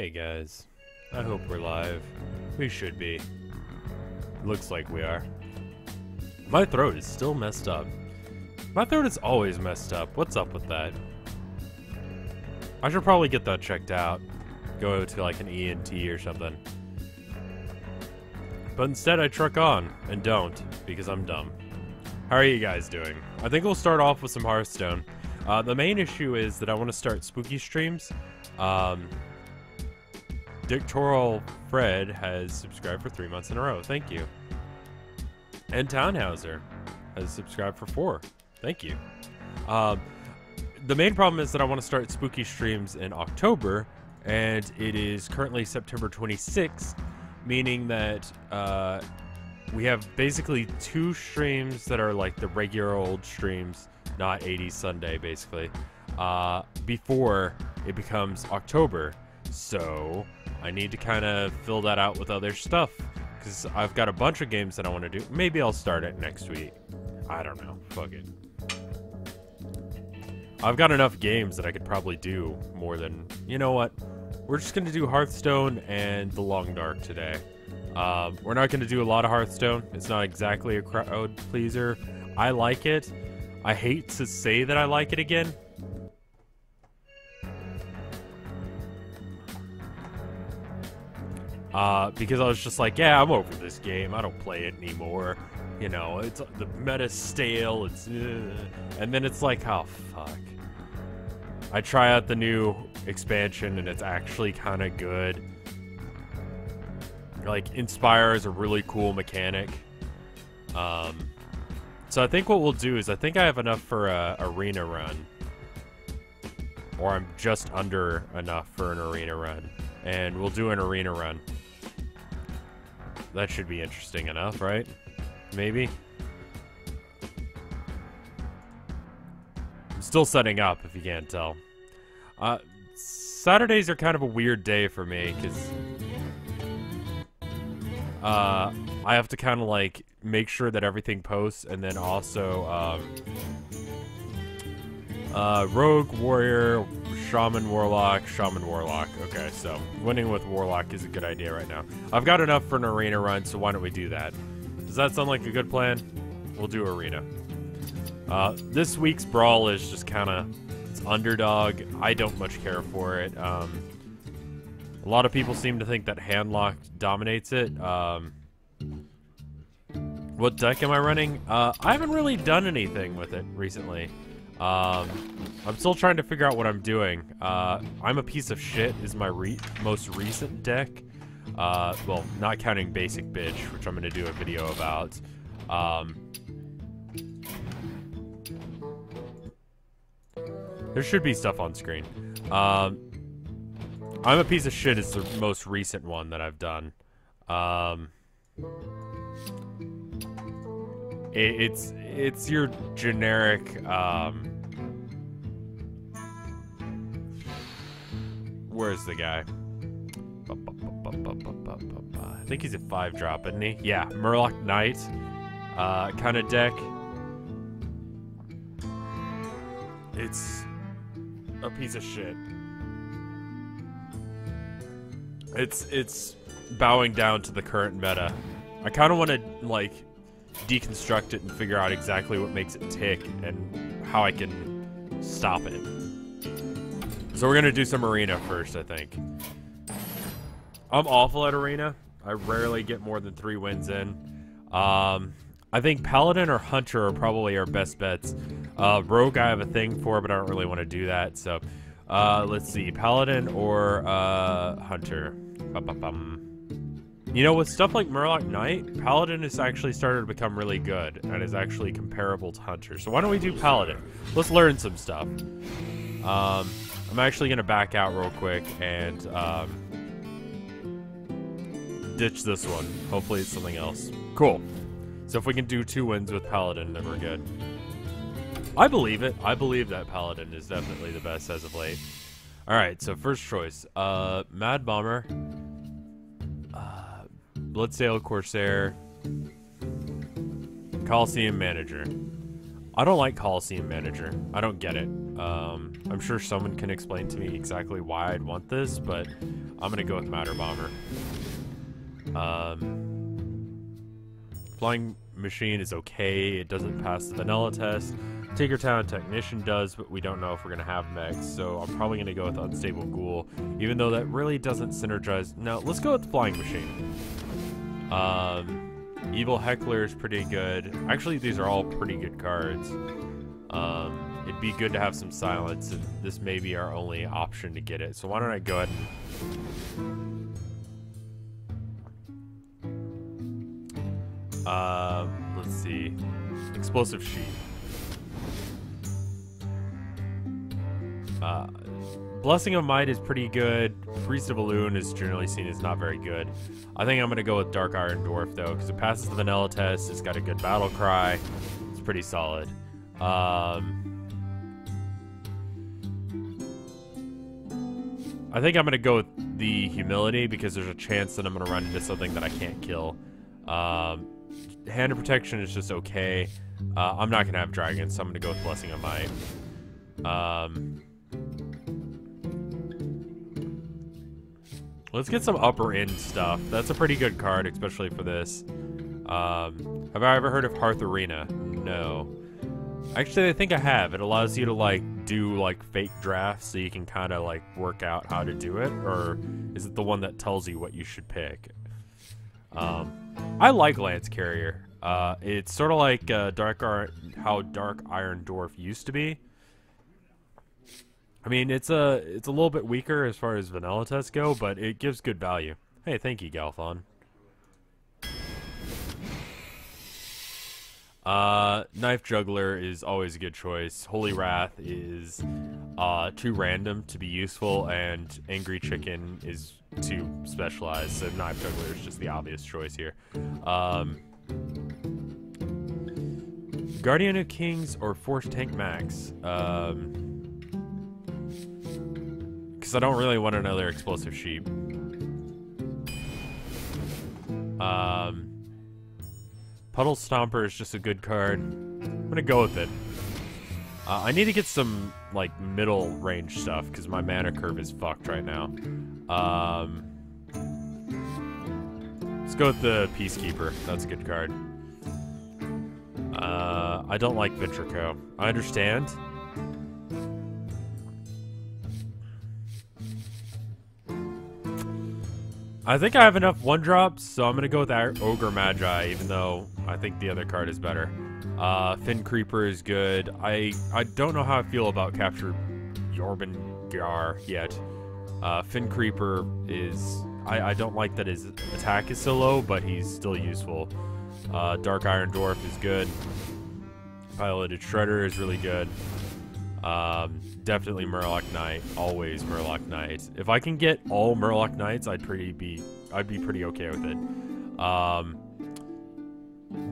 Hey guys, I hope we're live. We should be. Looks like we are. My throat is still messed up. My throat is always messed up. What's up with that? I should probably get that checked out. Go to like an ENT or something. But instead I truck on and don't because I'm dumb. How are you guys doing? I think we'll start off with some Hearthstone. Uh, the main issue is that I want to start spooky streams. Um, Dictoral Fred has subscribed for three months in a row. Thank you. And Townhauser has subscribed for four. Thank you. Um, the main problem is that I want to start spooky streams in October, and it is currently September 26th, meaning that uh, we have basically two streams that are like the regular old streams, not 80s Sunday, basically, uh, before it becomes October. So I need to kind of fill that out with other stuff because I've got a bunch of games that I want to do. Maybe I'll start it next week. I don't know. Fuck it. I've got enough games that I could probably do more than. You know what? We're just going to do Hearthstone and The Long Dark today. Um, we're not going to do a lot of Hearthstone. It's not exactly a crowd pleaser. I like it. I hate to say that I like it again. Uh, because I was just like, yeah, I'm over this game. I don't play it anymore. You know, it's the meta stale. It's, uh, and then it's like, oh fuck. I try out the new expansion and it's actually kind of good. Like, Inspire is a really cool mechanic. Um, so I think what we'll do is I think I have enough for a arena run. Or I'm just under enough for an arena run. And we'll do an arena run. That should be interesting enough, right? Maybe? I'm still setting up, if you can't tell. Uh, Saturdays are kind of a weird day for me, because... Uh, I have to kind of, like, make sure that everything posts, and then also, um... Uh, Rogue, Warrior, Shaman, Warlock, Shaman, Warlock. Okay, so winning with Warlock is a good idea right now. I've got enough for an arena run, so why don't we do that? Does that sound like a good plan? We'll do arena. Uh, this week's brawl is just kind of it's underdog. I don't much care for it. Um, a lot of people seem to think that Handlock dominates it. Um, what deck am I running? Uh, I haven't really done anything with it recently. Um, I'm still trying to figure out what I'm doing. Uh, I'm a piece of shit is my re most recent deck. Uh, well, not counting Basic Bitch, which I'm going to do a video about. Um, there should be stuff on screen. Um, I'm a piece of shit is the most recent one that I've done. Um, it, it's it's your generic um, where's the guy I think he's a five drop, isn't he? Yeah, Murloc Knight uh, kind of deck. It's a piece of shit. It's it's bowing down to the current meta. I kind of want to like deconstruct it and figure out exactly what makes it tick and how I can stop it. So we're gonna do some arena first, I think. I'm awful at arena. I rarely get more than three wins in. Um, I think Paladin or Hunter are probably our best bets. Uh, Rogue I have a thing for, but I don't really want to do that. So uh, let's see, Paladin or uh, Hunter. You know, with stuff like Murloc Knight, Paladin has actually started to become really good and is actually comparable to Hunter. So why don't we do Paladin? Let's learn some stuff. Um, I'm actually going to back out real quick and um, ditch this one. Hopefully it's something else. Cool. So if we can do two wins with Paladin, then we're good. I believe it. I believe that Paladin is definitely the best as of late. Alright, so first choice. Uh, Mad Bomber. Bloodsail Corsair. Coliseum Manager. I don't like Coliseum Manager. I don't get it. Um, I'm sure someone can explain to me exactly why I'd want this, but I'm gonna go with Mad Bomber. Um, Flying Machine is okay. It doesn't pass the vanilla test. Tinkertown Technician does, but we don't know if we're gonna have mechs, so I'm probably gonna go with Unstable Ghoul, even though that really doesn't synergize. No, let's go with Flying Machine. Um, Evil Heckler is pretty good. Actually, these are all pretty good cards. Um, it'd be good to have some silence, and this may be our only option to get it. So why don't I go ahead and... Uh, let's see. Explosive Sheep. Uh, Blessing of Might is pretty good. Priestess of Elune is generally seen as not very good. I think I'm going to go with Dark Iron Dwarf, though, because it passes the vanilla test. It's got a good battle cry. It's pretty solid. Um, I think I'm going to go with the Humility, because there's a chance that I'm going to run into something that I can't kill. Um, Hand of Protection is just okay. Uh, I'm not going to have Dragons, so I'm going to go with Blessing of Might. Um... Let's get some upper end stuff. That's a pretty good card, especially for this. Um, have I ever heard of Hearth Arena? No. Actually, I think I have. It allows you to, like, do, like, fake drafts so you can kind of, like, work out how to do it. Or is it the one that tells you what you should pick? Um, I like Lance Carrier. Uh, it's sort of like uh, Dark Ar how Dark Iron Dwarf used to be. I mean, it's a it's a little bit weaker as far as vanilla tests go, but it gives good value. Hey, thank you, Galthon. Uh, Knife Juggler is always a good choice. Holy Wrath is uh, too random to be useful, and Angry Chicken is too specialized, so Knife Juggler is just the obvious choice here. Um, Guardian of Kings or Force Tank Max? Um, because I don't really want another explosive sheep. Um, Puddle Stomper is just a good card. I'm gonna go with it. Uh, I need to get some, like, middle range stuff, because my mana curve is fucked right now. Um, let's go with the Peacekeeper. That's a good card. Uh, I don't like Ventrico. I understand. I think I have enough one drops, so I'm gonna go with Ogre Magi, even though I think the other card is better. Uh, Fen Creeper is good. I I don't know how I feel about Capture Jormungandr yet. Uh, Fen Creeper is I, I don't like that his attack is so low, but he's still useful. Uh, Dark Iron Dwarf is good. Piloted Shredder is really good. Um, definitely Murloc Knight. Always Murloc Knight. If I can get all Murloc Knights, I'd pretty be I'd be pretty okay with it. Um,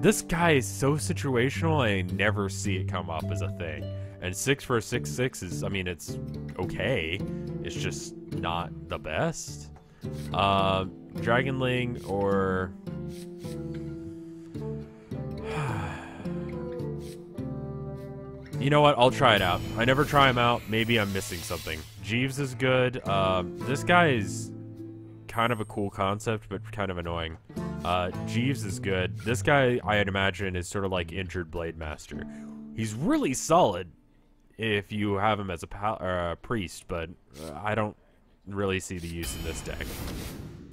this guy is so situational. I never see it come up as a thing. And six for six six is I mean it's okay. It's just not the best. Uh, Dragonling or You know what? I'll try it out. I never try him out. Maybe I'm missing something. Jeeves is good. Um, this guy is kind of a cool concept, but kind of annoying. Uh, Jeeves is good. This guy, I'd imagine, is sort of like injured Blade Master. He's really solid if you have him as a uh, priest, but uh, I don't really see the use in this deck.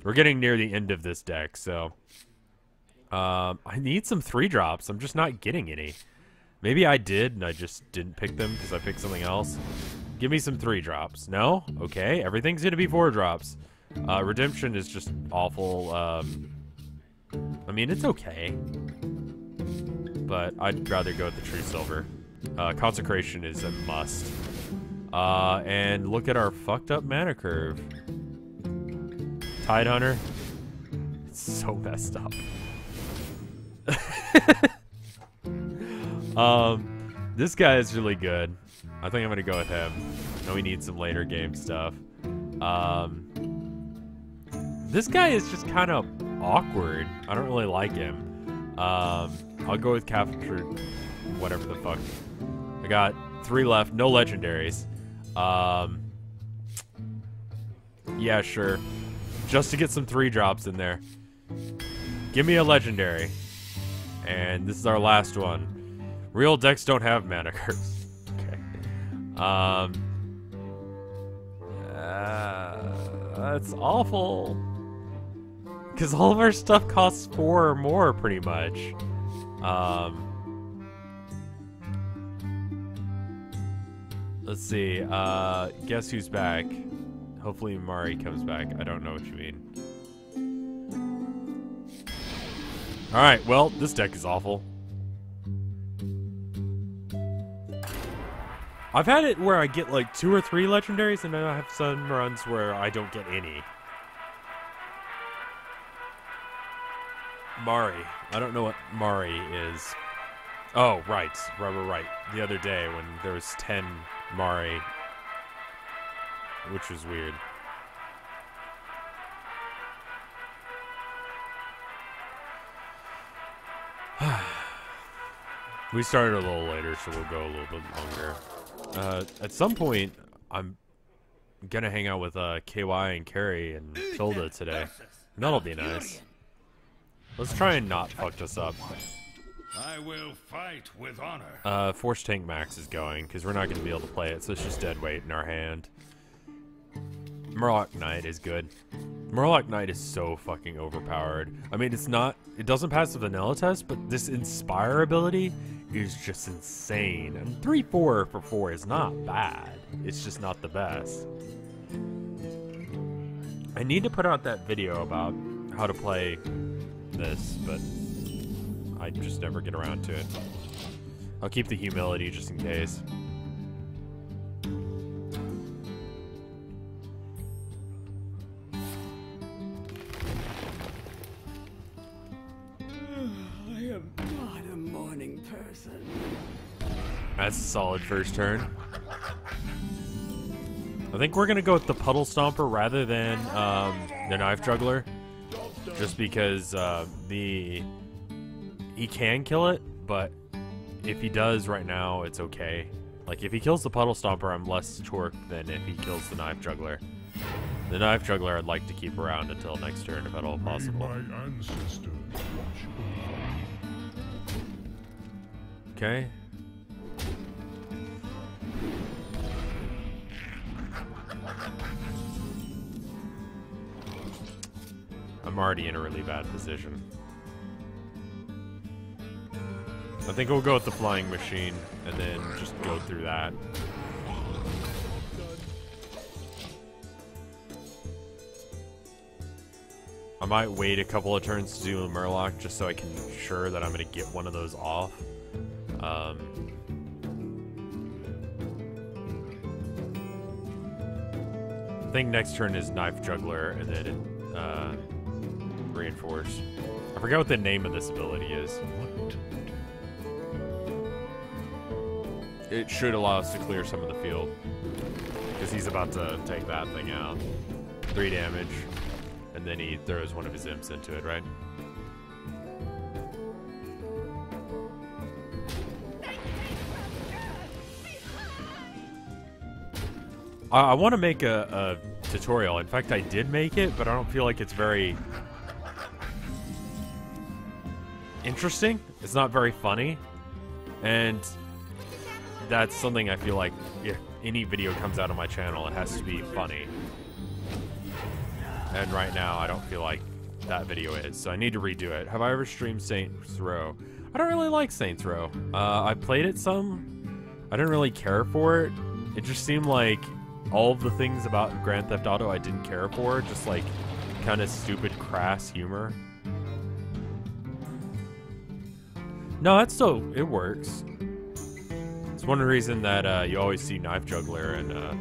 We're getting near the end of this deck, so um, I need some three drops. I'm just not getting any. Maybe I did, and I just didn't pick them because I picked something else. Give me some three drops. No? Okay, everything's going to be four drops. Uh, Redemption is just awful. Um, I mean, it's okay. But I'd rather go with the True Silver. Uh, Consecration is a must. Uh, and look at our fucked up mana curve. Tide Hunter. It's so messed up. Um, this guy is really good. I think I'm gonna go with him. I know we need some later game stuff. Um, this guy is just kind of awkward. I don't really like him. Um, I'll go with Capture, whatever the fuck. I got three left, no legendaries. Um, Yeah, sure. Just to get some three drops in there. Give me a legendary. And this is our last one. Real decks don't have mana curse. okay. Um. Uh, that's awful. Because all of our stuff costs four or more, pretty much. Um. Let's see. Uh, guess who's back? Hopefully Mari comes back. I don't know what you mean. Alright, well, this deck is awful. I've had it where I get like two or three legendaries, and then I have some runs where I don't get any. Mari. I don't know what Mari is. Oh, right. Right, right. The other day when there was 10 Mari, which was weird. we started a little later, so we'll go a little bit longer. Uh, at some point, I'm gonna hang out with uh, KY and Carrie and Tilda today. And That'll be nice. Let's try and not fuck this up. I will fight with honor. Uh, Force Tank Max is going, because we're not going to be able to play it, so it's just dead weight in our hand. Murloc Knight is good. Murloc Knight is so fucking overpowered. I mean, it's not, it doesn't pass the vanilla test, but this Inspire ability is just insane. And 3-4 for 4 is not bad. It's just not the best. I need to put out that video about how to play this, but I just never get around to it. I'll keep the humility just in case. Person. That's a solid first turn. I think we're gonna go with the Puddle Stomper rather than um, the Knife Juggler, just because uh, the he can kill it, but if he does right now, it's okay. Like if he kills the Puddle Stomper, I'm less torqued than if he kills the Knife Juggler. The Knife Juggler I'd like to keep around until next turn, if at all possible. Okay. I'm already in a really bad position. I think we'll go with the flying machine and then just go through that. I might wait a couple of turns to do a Murloc just so I can sure that I'm going to get one of those off. Um, I think next turn is Knife Juggler and then uh, Reinforce. I forget what the name of this ability is. It should allow us to clear some of the field. Because he's about to take that thing out. Three damage. And then he throws one of his imps into it, right? I, I want to make a, a tutorial. In fact, I did make it, but I don't feel like it's very interesting. It's not very funny. And that's something I feel like if any video comes out of my channel, it has to be funny. And right now, I don't feel like that video is, so I need to redo it. Have I ever streamed Saints Row? I don't really like Saints Row. Uh, I played it some. I didn't really care for it. It just seemed like all of the things about Grand Theft Auto I didn't care for, just like kind of stupid, crass humor. No, that's still it works. It's one reason that uh, you always see Knife Juggler and uh,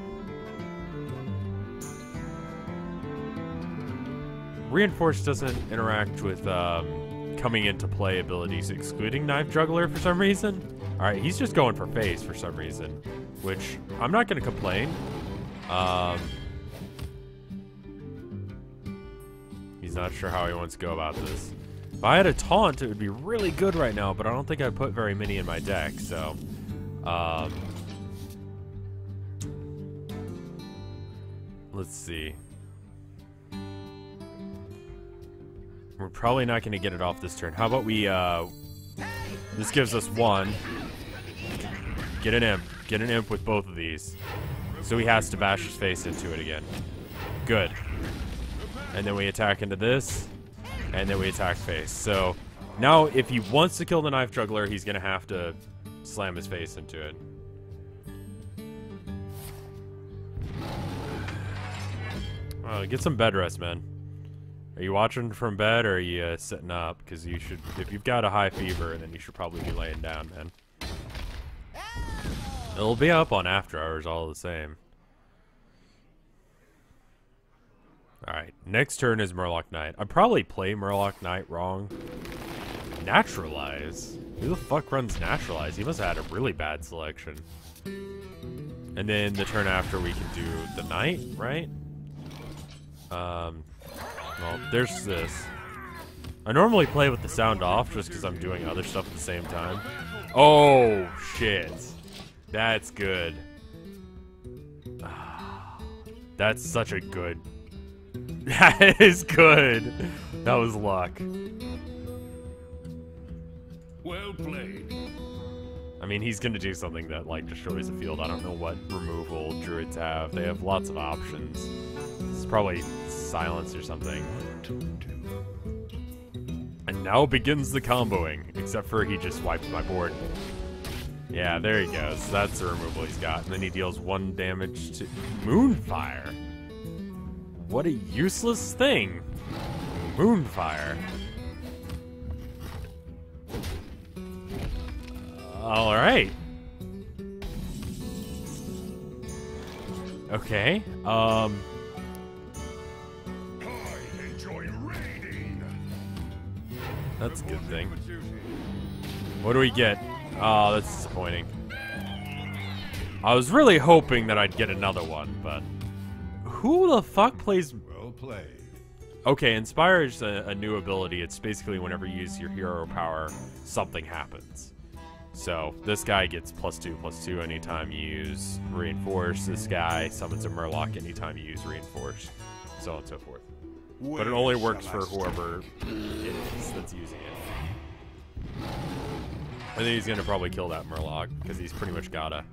Reinforce doesn't interact with um, coming into play abilities, excluding Knife Juggler for some reason. All right, he's just going for face for some reason, which I'm not going to complain. Um, he's not sure how he wants to go about this. If I had a taunt, it would be really good right now, but I don't think I put very many in my deck, so... Um, let's see. We're probably not going to get it off this turn. How about we, uh... This gives us one. Get an imp. Get an imp with both of these. So he has to bash his face into it again. Good. And then we attack into this. And then we attack face. So now if he wants to kill the knife juggler, he's going to have to slam his face into it. Uh, get some bed rest, man. Are you watching from bed or are you uh, sitting up? Because you should, if you've got a high fever, then you should probably be laying down, man. It'll be up on after hours all the same. Alright, next turn is Murloc Knight. I probably play Murloc Knight wrong. Naturalize? Who the fuck runs Naturalize? He must have had a really bad selection. And then the turn after we can do the Knight, right? Um, well, there's this. I normally play with the sound off just because I'm doing other stuff at the same time. Oh, shit. That's good. Ah, that's such a good... That is good. That was luck. Well played. I mean, he's gonna do something that, like, destroys the field. I don't know what removal druids have. They have lots of options. It's probably silence or something. And now begins the comboing, except for he just wiped my board. Yeah, there he goes. That's the removal he's got. And then he deals one damage to Moonfire. What a useless thing. Moonfire. All right. Okay. Um. That's a good thing. What do we get? Oh, that's disappointing. I was really hoping that I'd get another one, but who the fuck plays? Well played. Okay, Inspire is a, a new ability. It's basically whenever you use your hero power, something happens. So this guy gets plus two, plus two anytime you use Reinforce. This guy summons a Murloc anytime you use Reinforce, so on and so forth. But it only works for whoever it is that's using it. I think he's gonna probably kill that Murloc because he's pretty much gotta.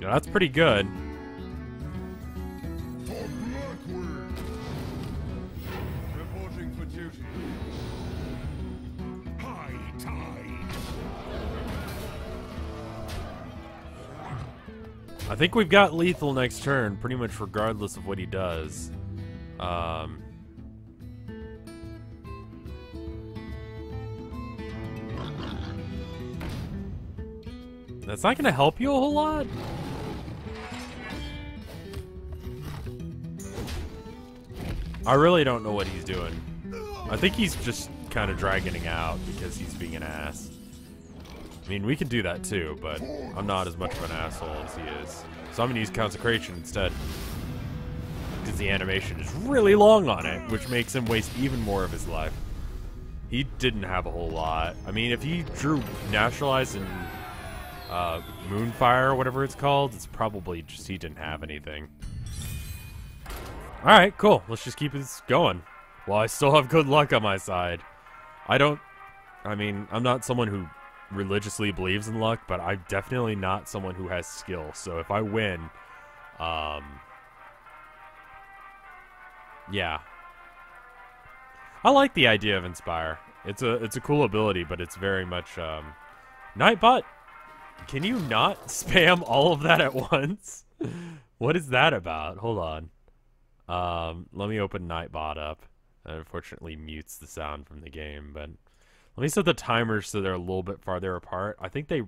Yeah, that's pretty good. I think we've got lethal next turn, pretty much regardless of what he does. Um, that's not going to help you a whole lot. I really don't know what he's doing. I think he's just kind of dragging out because he's being an ass. I mean, we can do that too, but I'm not as much of an asshole as he is. So I'm gonna use Consecration instead. Because the animation is really long on it, which makes him waste even more of his life. He didn't have a whole lot. I mean, if he drew Naturalize and uh, Moonfire or whatever it's called, it's probably just he didn't have anything. Alright, cool. Let's just keep this going. Well, I still have good luck on my side. I don't. I mean, I'm not someone who religiously believes in luck, but I'm definitely not someone who has skill. So if I win, um, yeah, I like the idea of inspire. It's a it's a cool ability, but it's very much um, Nightbot. Can you not spam all of that at once? what is that about? Hold on. Um, let me open Nightbot up. That unfortunately mutes the sound from the game, but let me set the timers so they're a little bit farther apart. I think they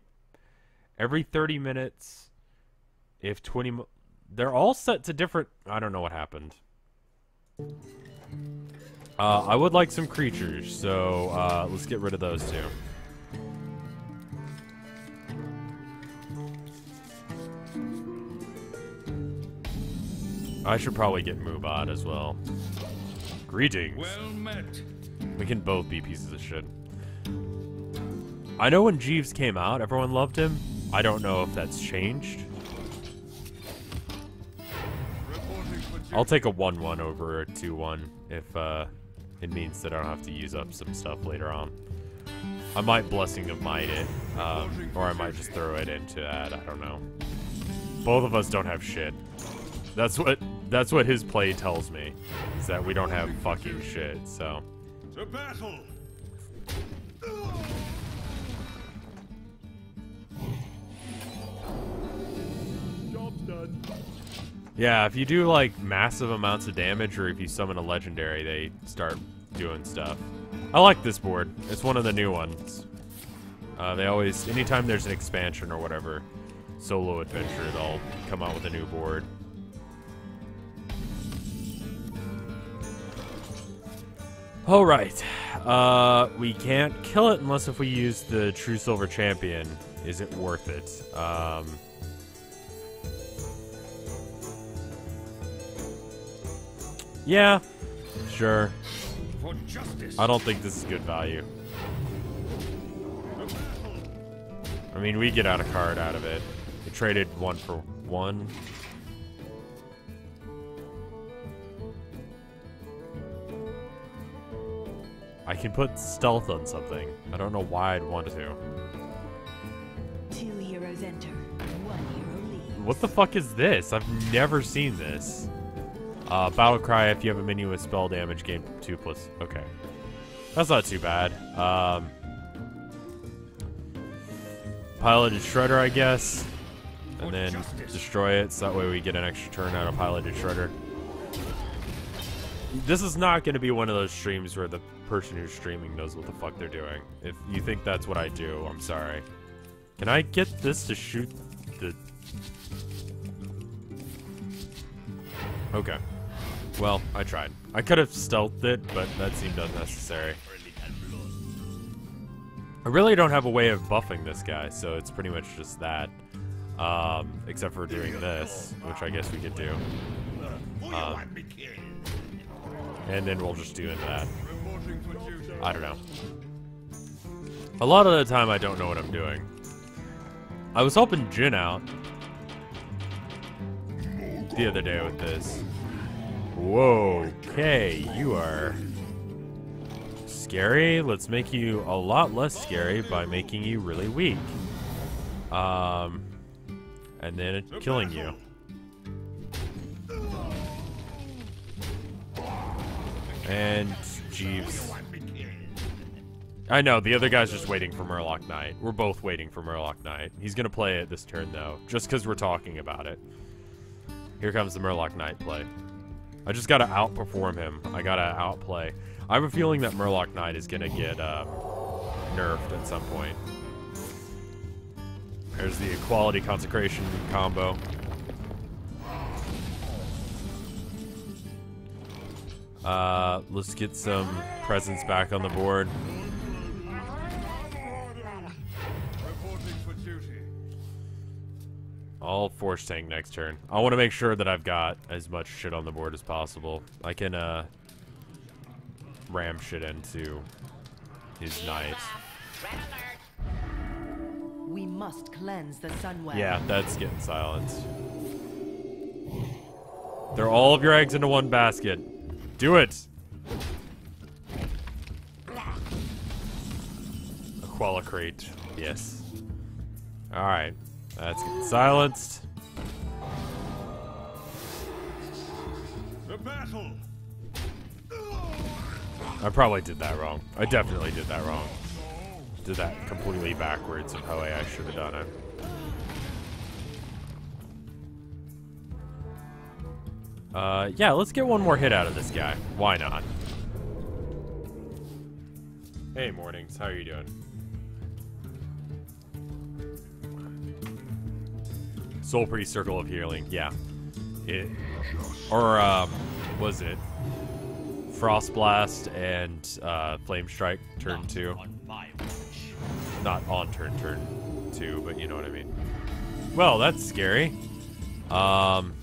every 30 minutes if 20 they're all set to different I don't know what happened. Uh, I would like some creatures, so uh, let's get rid of those two. I should probably get Moobot as well. Greetings. Well met. We can both be pieces of shit. I know when Jeeves came out, everyone loved him, I don't know if that's changed. I'll take a 1-1 over a 2-1 if uh, it means that I don't have to use up some stuff later on. I might Blessing of Might it, um, or I might just throw it into that, I don't know. Both of us don't have shit. That's what that's what his play tells me, is that we don't have fucking shit, so... To battle. Yeah, if you do like massive amounts of damage or if you summon a legendary, they start doing stuff. I like this board. It's one of the new ones. Uh, they always, anytime there's an expansion or whatever, solo adventure, they'll come out with a new board. All right. Uh, we can't kill it unless if we use the True Silver Champion. Is it worth it? Um, yeah, sure. For justice. I don't think this is good value. I mean, we get out a card out of it. We traded one for one. I can put stealth on something. I don't know why I'd want to. Two heroes enter, one hero leaves. What the fuck is this? I've never seen this. Uh, battle cry if you have a minion with spell damage, gain two plus. Okay, that's not too bad. Um, piloted shredder, I guess, and then destroy it. So that way we get an extra turn out of piloted shredder. This is not going to be one of those streams where the person who's streaming knows what the fuck they're doing. If you think that's what I do, I'm sorry. Can I get this to shoot the Okay. Well, I tried. I could have stealthed it, but that seemed unnecessary. I really don't have a way of buffing this guy, so it's pretty much just that. Um, except for doing this, which I guess we could do. Um, want me killed? And then we'll just do that. Reporting for duty. I don't know. A lot of the time, I don't know what I'm doing. I was helping Jin out the other day with this. Whoa, okay, you are scary. Let's make you a lot less scary by making you really weak. Um, and then killing you. And Jeeves. I know, the other guy's just waiting for Murloc Knight. We're both waiting for Murloc Knight. He's gonna play it this turn, though, just because we're talking about it. Here comes the Murloc Knight play. I just gotta outperform him. I gotta outplay. I have a feeling that Murloc Knight is gonna get uh, nerfed at some point. There's the Equality Consecration combo. Uh, let's get some presence back on the board. I'll force tank next turn. I want to make sure that I've got as much shit on the board as possible. I can uh ram shit into his knight. We must cleanse the Sunwell. Yeah, that's getting silenced. Throw all of your eggs into one basket. Do it. Aquala crate. Yes. All right. That's getting silenced. To battle. I probably did that wrong. I definitely did that wrong. Did that completely backwards of how I should have done it. Uh, yeah, let's get one more hit out of this guy. Why not? Hey, Mornings. How are you doing? Soul Priest Circle of Healing. Yeah. It, or, um, was it? Frost Blast and uh, Flame Strike turn two. On Not on turn turn two, but you know what I mean. Well, that's scary. Um.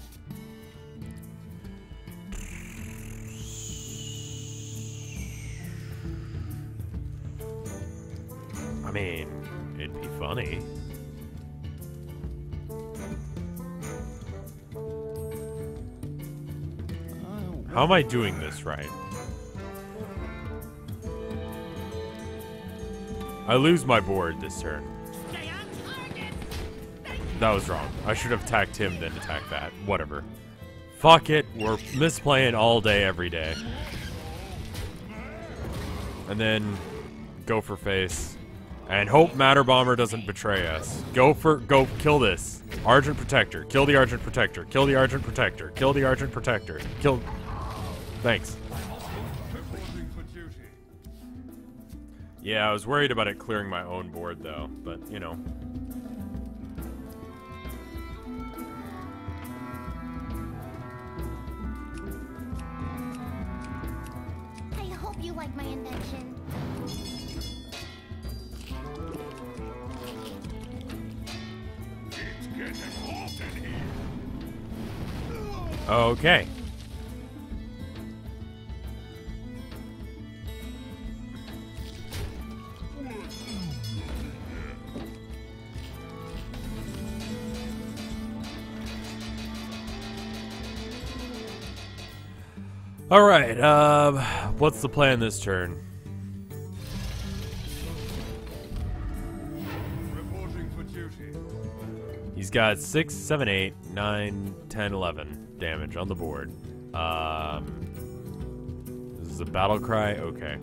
How am I doing this right? I lose my board this turn. That was wrong. I should have attacked him, then attack that. Whatever. Fuck it. We're misplaying all day, every day. And then go for face. And hope Mad Bomber doesn't betray us. Go for go kill this. Argent Protector. Kill the Argent Protector. Kill the Argent Protector. Kill the Argent Protector. Kill Thanks. Reporting for duty. Yeah, I was worried about it clearing my own board though, but you know. I hope you like my invention. It's getting hot in here. Okay. All right. Um, what's the plan this turn? Reporting for duty. He's got 6, 7, 8, 9, 10, 11 damage on the board. Um, this is a battle cry? Okay.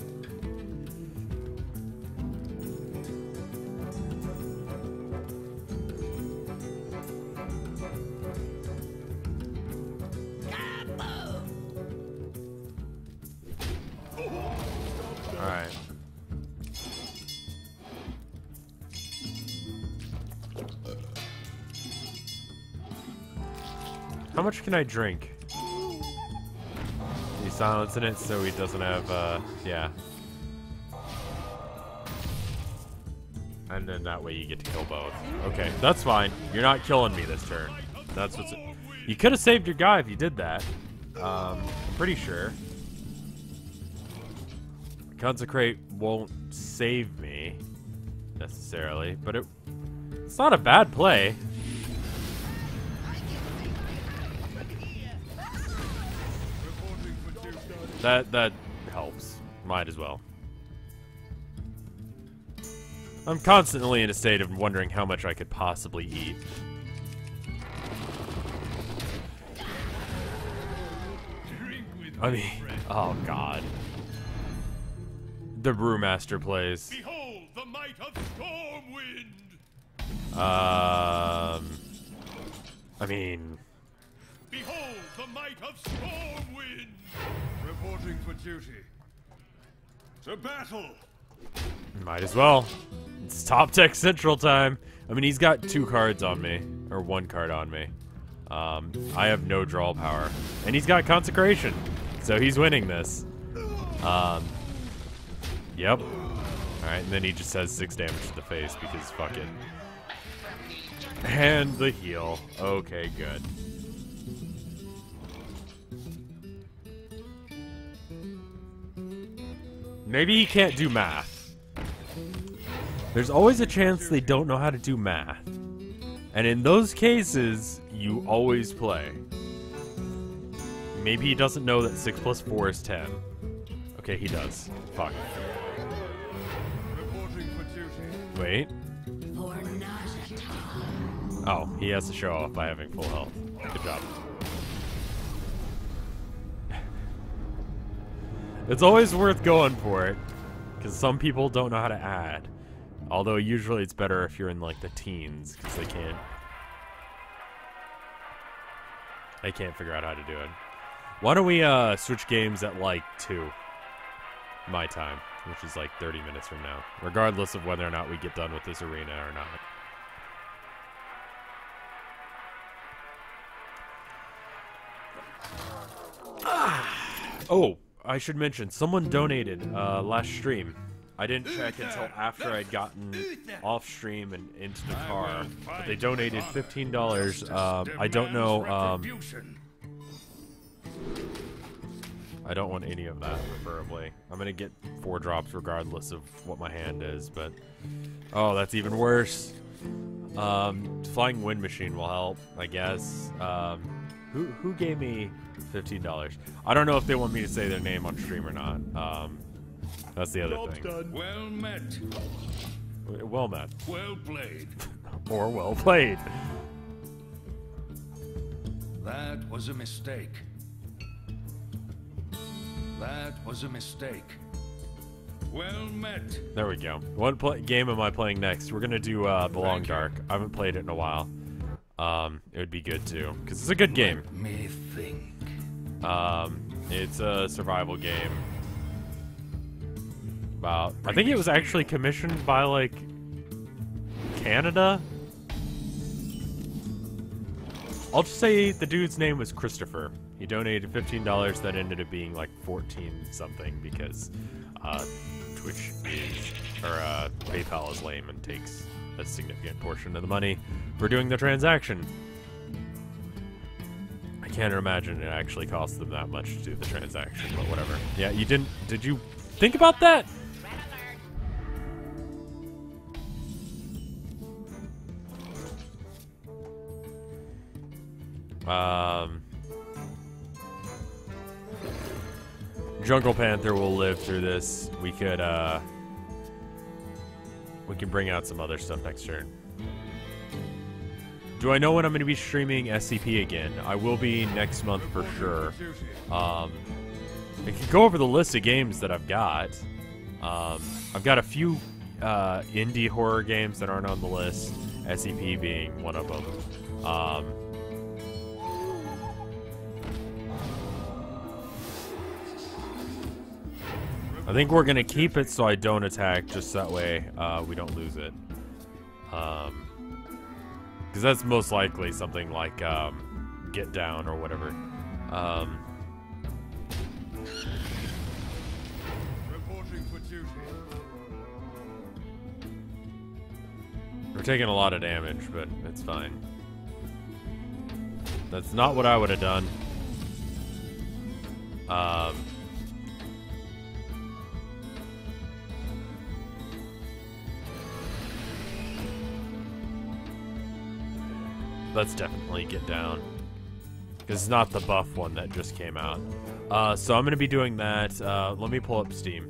I drink? He's silencing it so he doesn't have, uh, yeah. And then that way you get to kill both. Okay, that's fine. You're not killing me this turn. That's what's. You could have saved your guy if you did that. Um, I'm pretty sure. Consecrate won't save me necessarily, but it it's not a bad play. That that helps. Might as well. I'm constantly in a state of wondering how much I could possibly eat. I mean, oh god. The brewmaster plays. Behold the might of Stormwind. Um, I mean, Behold the might of Stormwind. Reporting for duty. To battle. might as well. It's top tech central time. I mean, he's got two cards on me, or one card on me. Um, I have no draw power, and he's got consecration, so he's winning this. Um, yep. All right, and then he just has six damage to the face because fuck it. And the heal. Okay, good. Maybe he can't do math. There's always a chance they don't know how to do math. And in those cases, you always play. Maybe he doesn't know that 6 plus 4 is 10. Okay, he does. Fuck. Reporting for duty. Wait. Oh, he has to show off by having full health. Good job. It's always worth going for it, because some people don't know how to add. Although usually it's better if you're in like the teens, because they can't. They can't figure out how to do it. Why don't we uh, switch games at like two, my time, which is like 30 minutes from now, regardless of whether or not we get done with this arena or not. Oh, I should mention, someone donated uh, last stream. I didn't check until after I'd gotten off stream and into the car, but they donated fifteen dollars. Um, I don't know. Um, I don't want any of that, preferably. I'm gonna get four drops regardless of what my hand is, but oh, that's even worse. Um, flying wind machine will help, I guess. Um, Who who gave me fifteen dollars? I don't know if they want me to say their name on stream or not. Um, that's the other thing. Well met. Well met Well played. or well played. That was a mistake. That was a mistake. Well met. There we go. What pl- game am I playing next? We're gonna do uh, The Long you. Dark. I haven't played it in a while. Um, it would be good too, because it's a good game. Me think. Um, it's a survival game. About, I think it was actually commissioned by like Canada. I'll just say the dude's name was Christopher. He donated fifteen dollars. That ended up being like fourteen something because uh, Twitch is or uh, PayPal is lame and takes a significant portion of the money for doing the transaction. I can't imagine it actually cost them that much to do the transaction, but whatever. Yeah, you didn't. Did you think about that? Um, Jungle Panther will live through this. We could, uh, we can bring out some other stuff next turn. Do I know when I'm going to be streaming SCP again? I will be next month for sure. Um, I could go over the list of games that I've got. Um, I've got a few uh, indie horror games that aren't on the list. SCP being one of them. Um, I think we're gonna keep it so I don't attack, just that way uh, we don't lose it. Um, because that's most likely something like um, get down or whatever. Um, Reporting for duty. we're taking a lot of damage, but it's fine. That's not what I would have done. Um, let's definitely get down. Because it's not the buff one that just came out. Uh, so I'm going to be doing that. Uh, let me pull up Steam.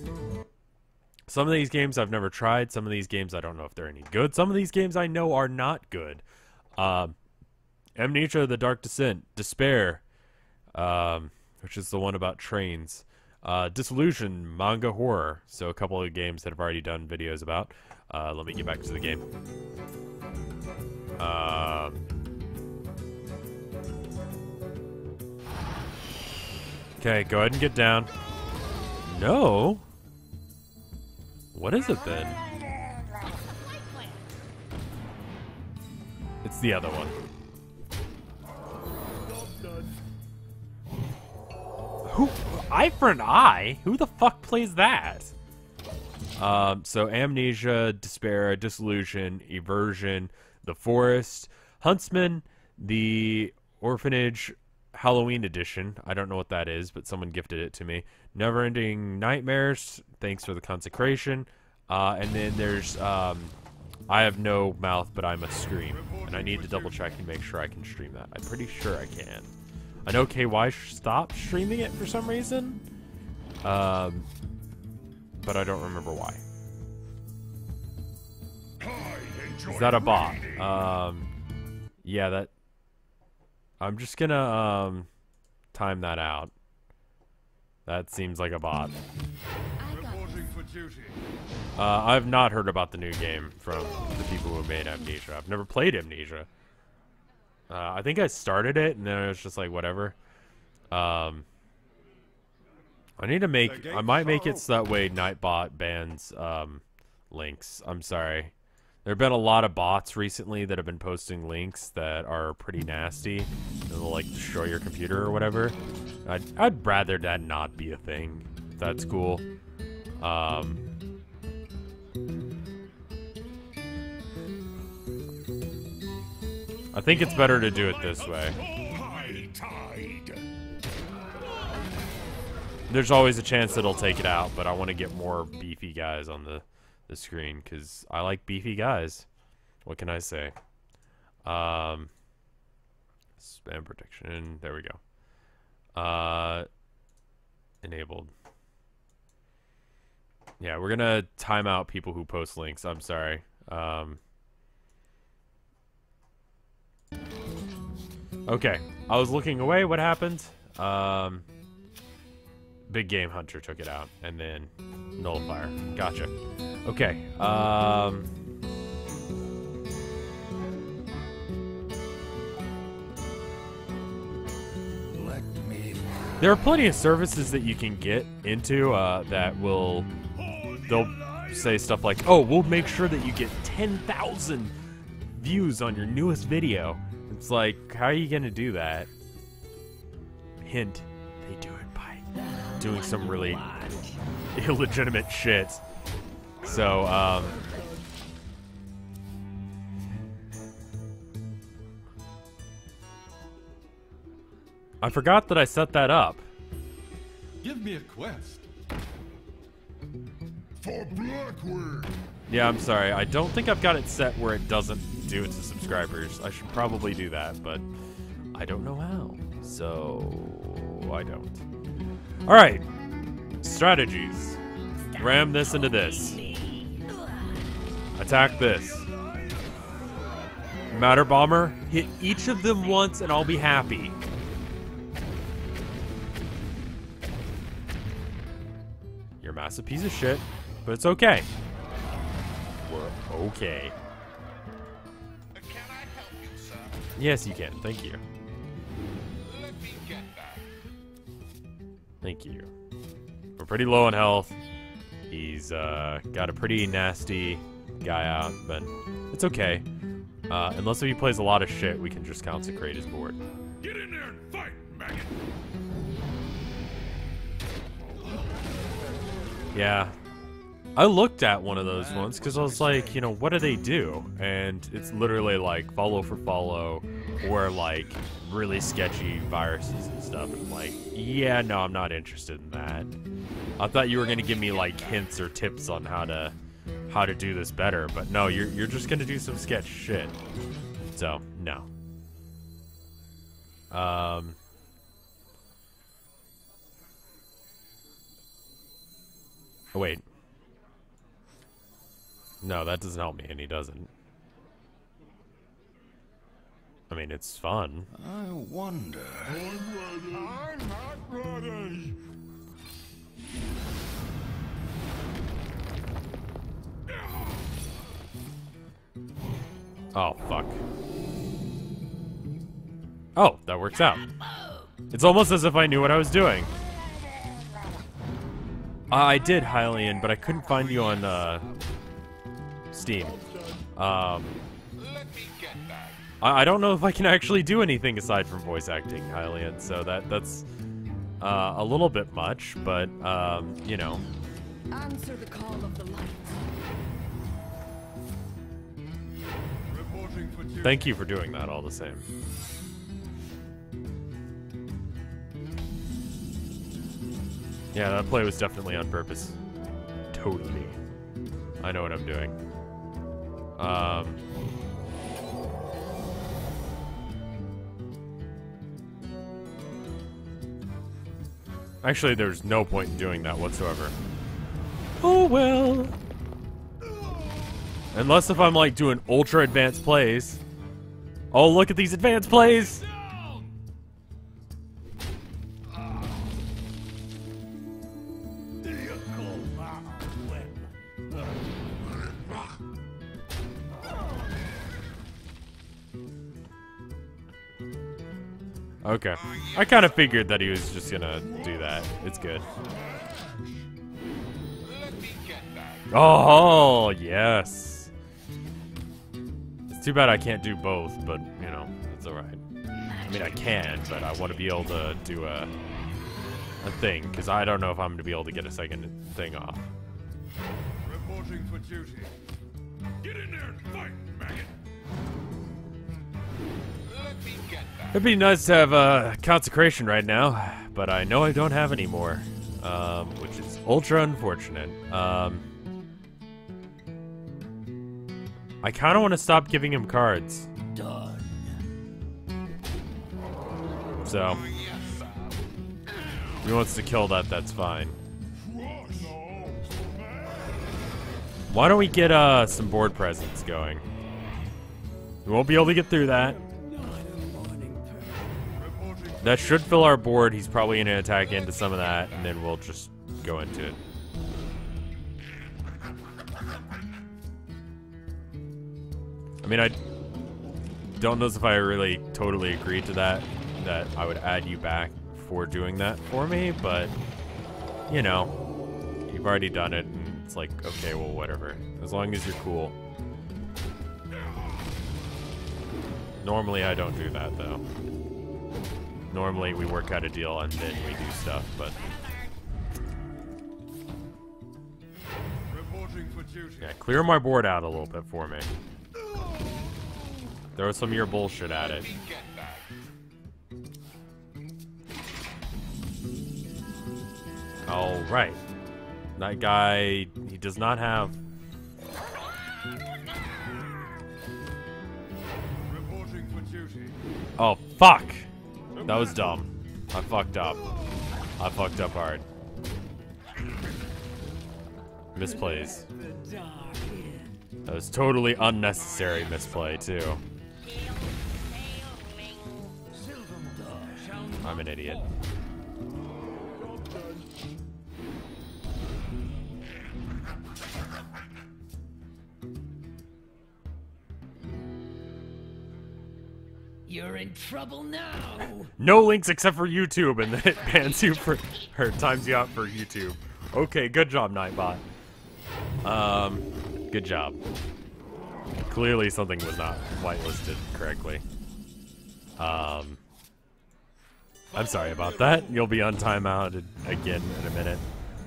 Some of these games I've never tried. Some of these games I don't know if they're any good. Some of these games I know are not good. Um, Amnesia: The Dark Descent, Despair, um, which is the one about trains. Uh, Disillusion, manga horror. So a couple of games that I've already done videos about. Uh, let me get back to the game. Um, okay, go ahead and get down. No. What is it then? It's the other one. Who? Eye for an eye? Who the fuck plays that? Um, so Amnesia, Despair, Disillusion, Eversion, The Forest, Huntsman, The Orphanage, Halloween Edition. I don't know what that is, but someone gifted it to me. Neverending Nightmares. Thanks for the consecration. Uh, and then there's um, I have no mouth, but I must scream, and I need to double check and make sure I can stream that. I'm pretty sure I can. I know KY stopped streaming it for some reason, um, but I don't remember why. Is that a bot? Um, yeah, that. I'm just gonna um, time that out. That seems like a bot. Reporting for duty. Uh, I've not heard about the new game from the people who made Amnesia. I've never played Amnesia. Uh, I think I started it and then it was just like whatever. Um, I need to make. I might make it so that way Nightbot bans um, links. I'm sorry. There have been a lot of bots recently that have been posting links that are pretty nasty. They'll like destroy your computer or whatever. I'd, I'd rather that not be a thing. That's cool. Um, I think it's better to do it this way. There's always a chance that it'll take it out, but I want to get more beefy guys on the, the screen because I like beefy guys. What can I say? Um, Spam protection. There we go. Uh, enabled. Yeah, we're gonna time out people who post links. I'm sorry. Um, okay, I was looking away. What happened? Um, Big Game Hunter took it out, and then Nullifier. Gotcha. Okay. Um. There are plenty of services that you can get into uh, that will they'll say stuff like, "Oh, we'll make sure that you get 10,000 views on your newest video." It's like, how are you gonna do that? Hint: they do it by doing some really illegitimate shit. So, um. I forgot that I set that up. Give me a quest. For Blackwood! Yeah, I'm sorry. I don't think I've got it set where it doesn't do it to subscribers. I should probably do that, but I don't know how. So I don't. All right. Strategies. Ram this into this. Attack this. Mad Bomber. Hit each of them once and I'll be happy. You're a massive piece of shit, but it's okay. We're okay. You? Yes, you can. Thank you. Thank you. We're pretty low on health. He's uh, got a pretty nasty guy out, but it's okay. Uh, unless if he plays a lot of shit, we can just consecrate his board. Get in there and fight, maggot! Yeah. I looked at one of those ones because I was like, you know, what do they do? And it's literally like follow for follow or like really sketchy viruses and stuff. And I'm like, yeah, no, I'm not interested in that. I thought you were gonna give me like hints or tips on how to how to do this better, but no, you're you're just gonna do some sketch shit. So no. Um Oh, wait. No, that doesn't help me, and he doesn't. I mean, it's fun. I wonder. I'm not ready. Oh, fuck. Oh, that works out. It's almost as if I knew what I was doing. Uh, I did, Hylian, but I couldn't find you on, uh, Steam. Um. I, I don't know if I can actually do anything aside from voice acting, Hylian, so that that's uh, a little bit much, but, um, you know. Answer the call of the light. Reporting for duty. Thank you for doing that all the same. Yeah, that play was definitely on purpose. Totally. I know what I'm doing. Um. Actually, there's no point in doing that whatsoever. Oh well. Unless if I'm like doing ultra advanced plays. Oh, look at these advanced plays! Okay. I kind of figured that he was just gonna do that. It's good. Oh, yes. It's too bad I can't do both, but, you know, it's alright. I mean, I can, but I want to be able to do a, a thing, because I don't know if I'm going to be able to get a second thing off. Reporting for duty. Get in there and fight, maggot. It'd be nice to have a consecration right now, but I know I don't have any more, um, which is ultra unfortunate. Um, I kind of want to stop giving him cards. Done. So, if he wants to kill that, that's fine. Why don't we get uh some board presence going? We won't be able to get through that. That should fill our board. He's probably going to attack into some of that, and then we'll just go into it. I mean, I don't know if I really totally agree to that, that I would add you back for doing that for me, but, you know, you've already done it, and it's like, okay, well, whatever. As long as you're cool. Normally, I don't do that, though. Normally, we work out a deal and then we do stuff, but yeah, clear my board out a little bit for me. Throw some of your bullshit at it. All right. That guy, he does not have. Oh, fuck! That was dumb. I fucked up. I fucked up hard. Misplays. That was totally unnecessary misplay, too. I'm an idiot. You're in trouble now. No links except for YouTube, and then it bans you for, or times you out for YouTube. Okay, good job, Nightbot. Um, good job. Clearly something was not whitelisted correctly. Um, I'm sorry about that. You'll be on timeout again in a minute.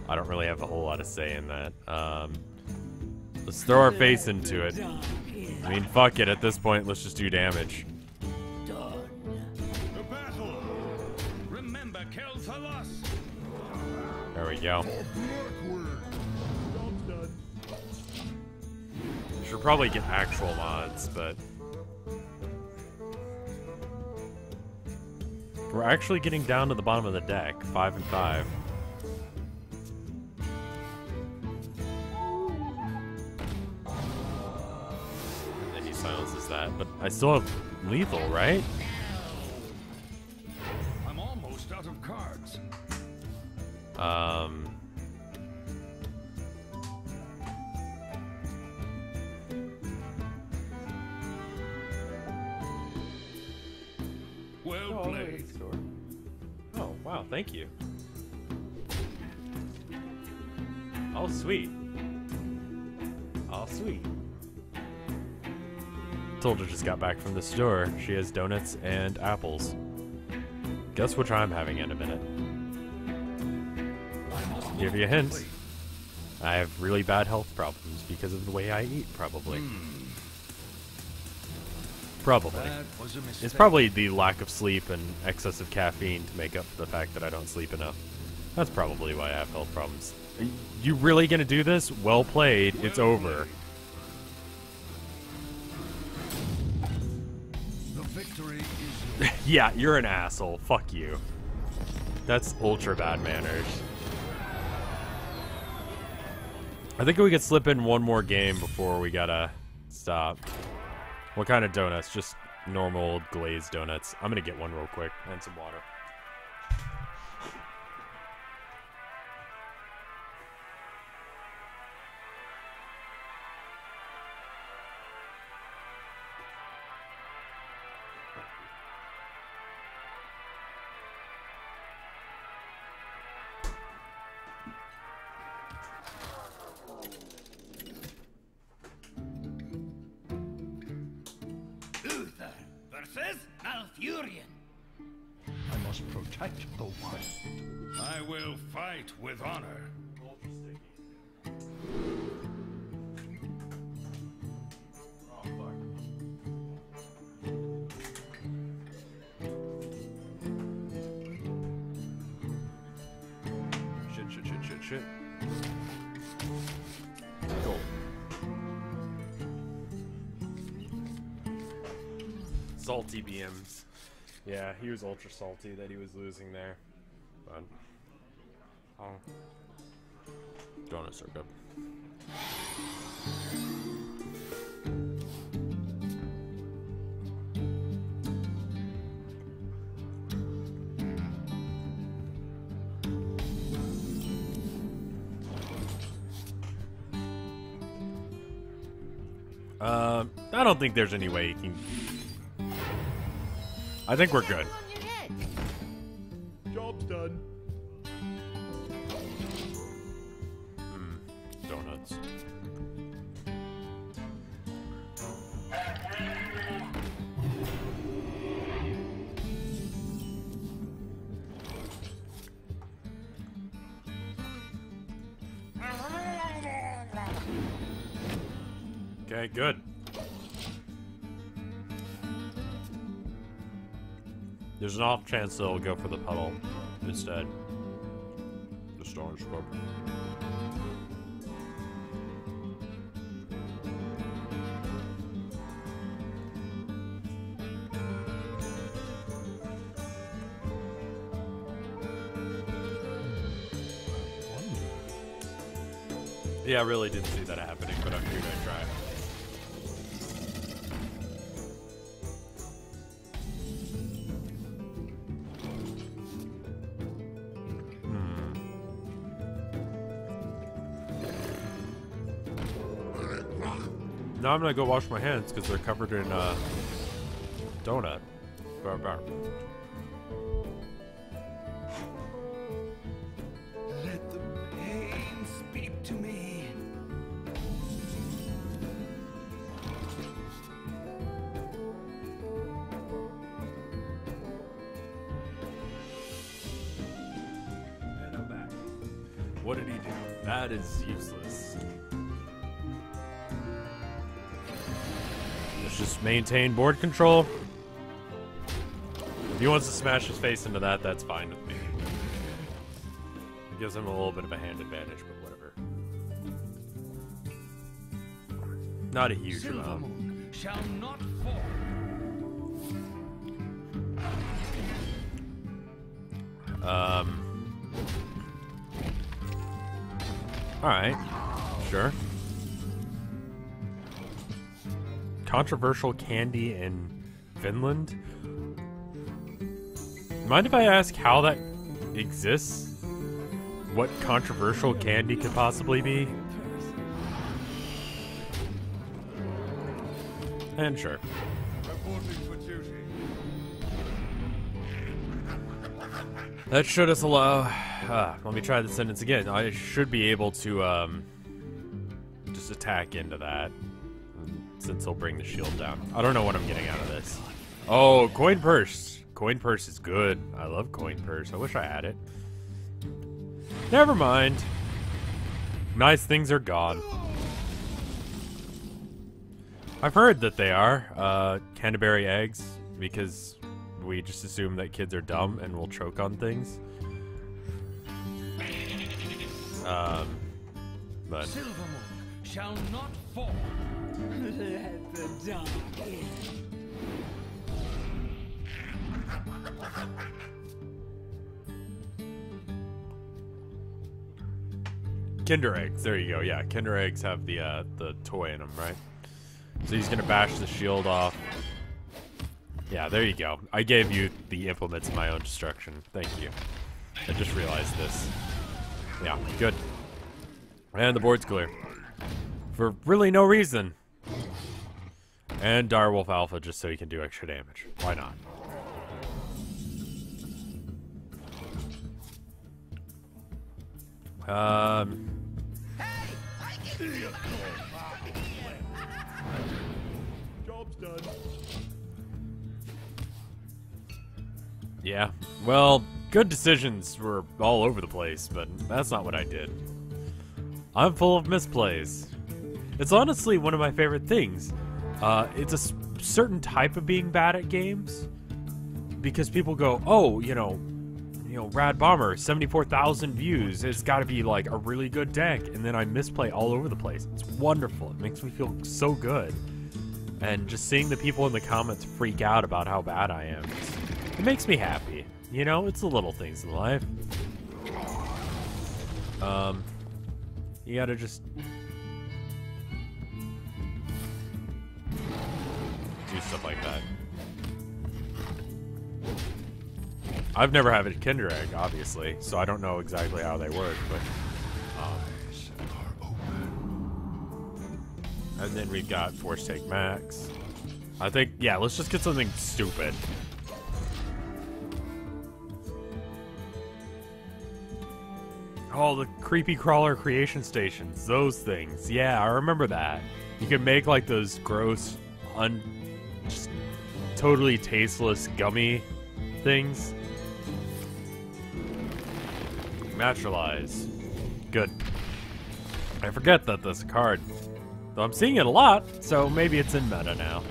I don't really have a whole lot of say in that. Um, let's throw our face into it. I mean, fuck it. At this point, let's just do damage. There we go. Should probably get actual mods, but we're actually getting down to the bottom of the deck, five and five. And then he silences that, but I still have lethal, right? I'm almost out of cards. Um. Well played. Oh, wow, thank you. Oh, sweet. Oh, sweet. Told her just got back from the store. She has donuts and apples. Guess which I'm having in a minute. Give you a hint. I have really bad health problems because of the way I eat, probably. Probably. A mistake. It's probably the lack of sleep and excessive caffeine to make up for the fact that I don't sleep enough. That's probably why I have health problems. Are You really gonna do this? Well played. It's over. The victory yeah, you're an asshole. Fuck you. That's ultra bad manners. I think we could slip in one more game before we gotta stop. What kind of donuts? Just normal glazed donuts. I'm gonna get one real quick and some water. Salty BMs. Yeah, he was ultra salty that he was losing there. But oh. donuts are good. Um, I don't think there's any way you can. I think we're good. An off chance they'll go for the puddle instead. The storm scope. Yeah, I really didn't see that happening, but I figured I'd try. Now I'm gonna go wash my hands because they're covered in uh, donut. Bar, bar. Maintain board control. If he wants to smash his face into that, that's fine with me. It gives him a little bit of a hand advantage, but whatever. Not a huge amount. Shall not fall. Um. All right. Controversial candy in Finland. Mind if I ask how that exists? What controversial candy could possibly be? And sure. That should us allow. Uh, let me try the sentence again. I should be able to um, just attack into that since he'll bring the shield down. I don't know what I'm getting out of this. Oh, coin purse. Coin purse is good. I love coin purse. I wish I had it. Never mind. Nice things are gone. I've heard that they are uh, Canterbury eggs because we just assume that kids are dumb and will choke on things. Um, but shall not fall. Let the dark in. Kinder eggs, there you go. Yeah, Kinder eggs have the uh, the toy in them, right? So he's gonna bash the shield off. Yeah, there you go. I gave you the implements of my own destruction. Thank you. I just realized this. Yeah, good. And the board's clear. For really no reason. And Direwolf Alpha just so he can do extra damage. Why not? Um, Job's done. Yeah. Well, good decisions were all over the place, but that's not what I did. I'm full of misplays. It's honestly one of my favorite things. Uh, it's a certain type of being bad at games because people go, "Oh, you know, you know, Rad Bomber, seventy-four thousand views. It's got to be like a really good deck." And then I misplay all over the place. It's wonderful. It makes me feel so good. And just seeing the people in the comments freak out about how bad I am, It makes me happy. You know, it's the little things in life. Um, you gotta just do stuff like that. I've never had a Kinder Egg, obviously, so I don't know exactly how they work, but. Um, and then we've got Force-Tank MAX. I think, yeah, let's just get something stupid. Oh, the creepy crawler creation stations. Those things. Yeah, I remember that. You can make like those gross, un, just totally tasteless gummy things. Naturalize. Good. I forget that this card. Though I'm seeing it a lot, so maybe it's in meta now.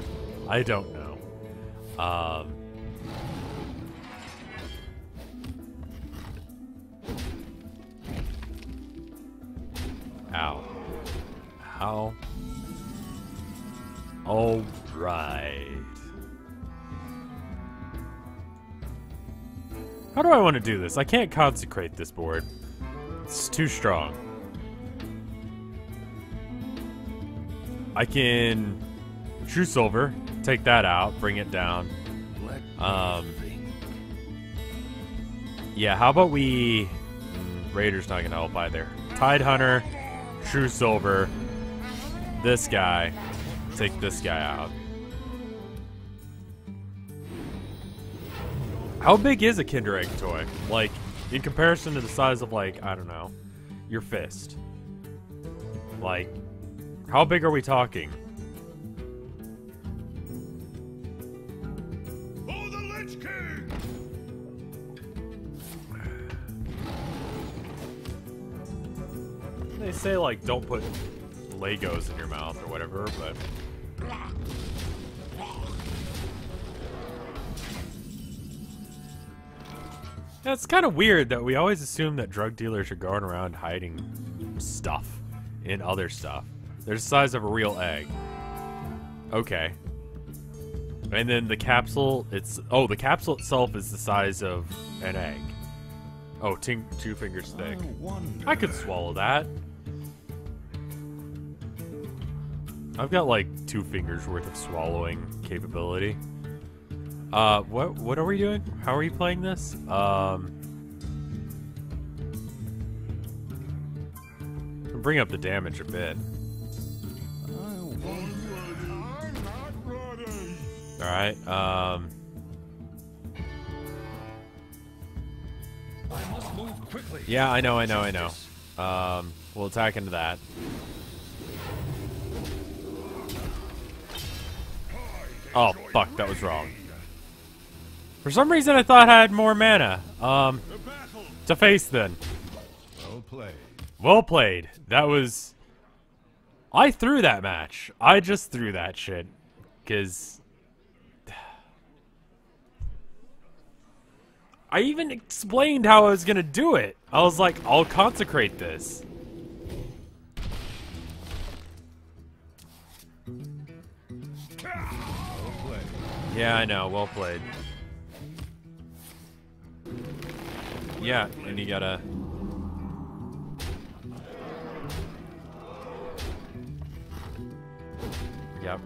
I don't know. Um. Ow. How? All right. How do I want to do this? I can't consecrate this board. It's too strong. I can Truesilver, take that out, bring it down. Um, yeah, how about we... Raider's not going to help either. Tide Hunter, Truesilver, this guy, take this guy out. How big is a Kinder Egg toy? Like, in comparison to the size of, like, I don't know, your fist. Like, how big are we talking? For the Lich King! They say, like, don't put Legos in your mouth or whatever, but. Yeah, it's kind of weird that we always assume that drug dealers are going around hiding stuff in other stuff. They're the size of a real egg. Okay. And then the capsule, it's oh, the capsule itself is the size of an egg. Oh, two fingers thick. I could swallow that. I've got like two fingers worth of swallowing capability. Uh, what what are we doing? How are you playing this? Um, bring up the damage a bit. All right. Um, I must move quickly. yeah, I know, I know, I know. Um, we'll attack into that. Oh fuck, that was wrong. For some reason, I thought I had more mana. Um, to face then. Well played. Well played. That was. I threw that match. I just threw that shit. Because. I even explained how I was going to do it. I was like, I'll consecrate this. Yeah, I know. Well played. Yeah, and you gotta. Yep.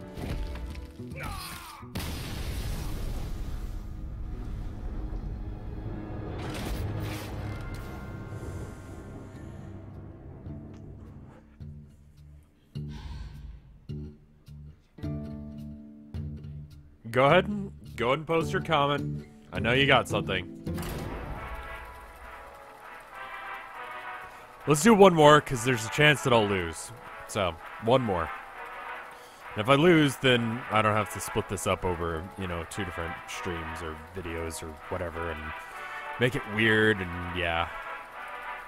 Go ahead and go ahead and post your comment. I know you got something. Let's do one more because there's a chance that I'll lose. So one more. And if I lose, then I don't have to split this up over you know two different streams or videos or whatever and make it weird and yeah.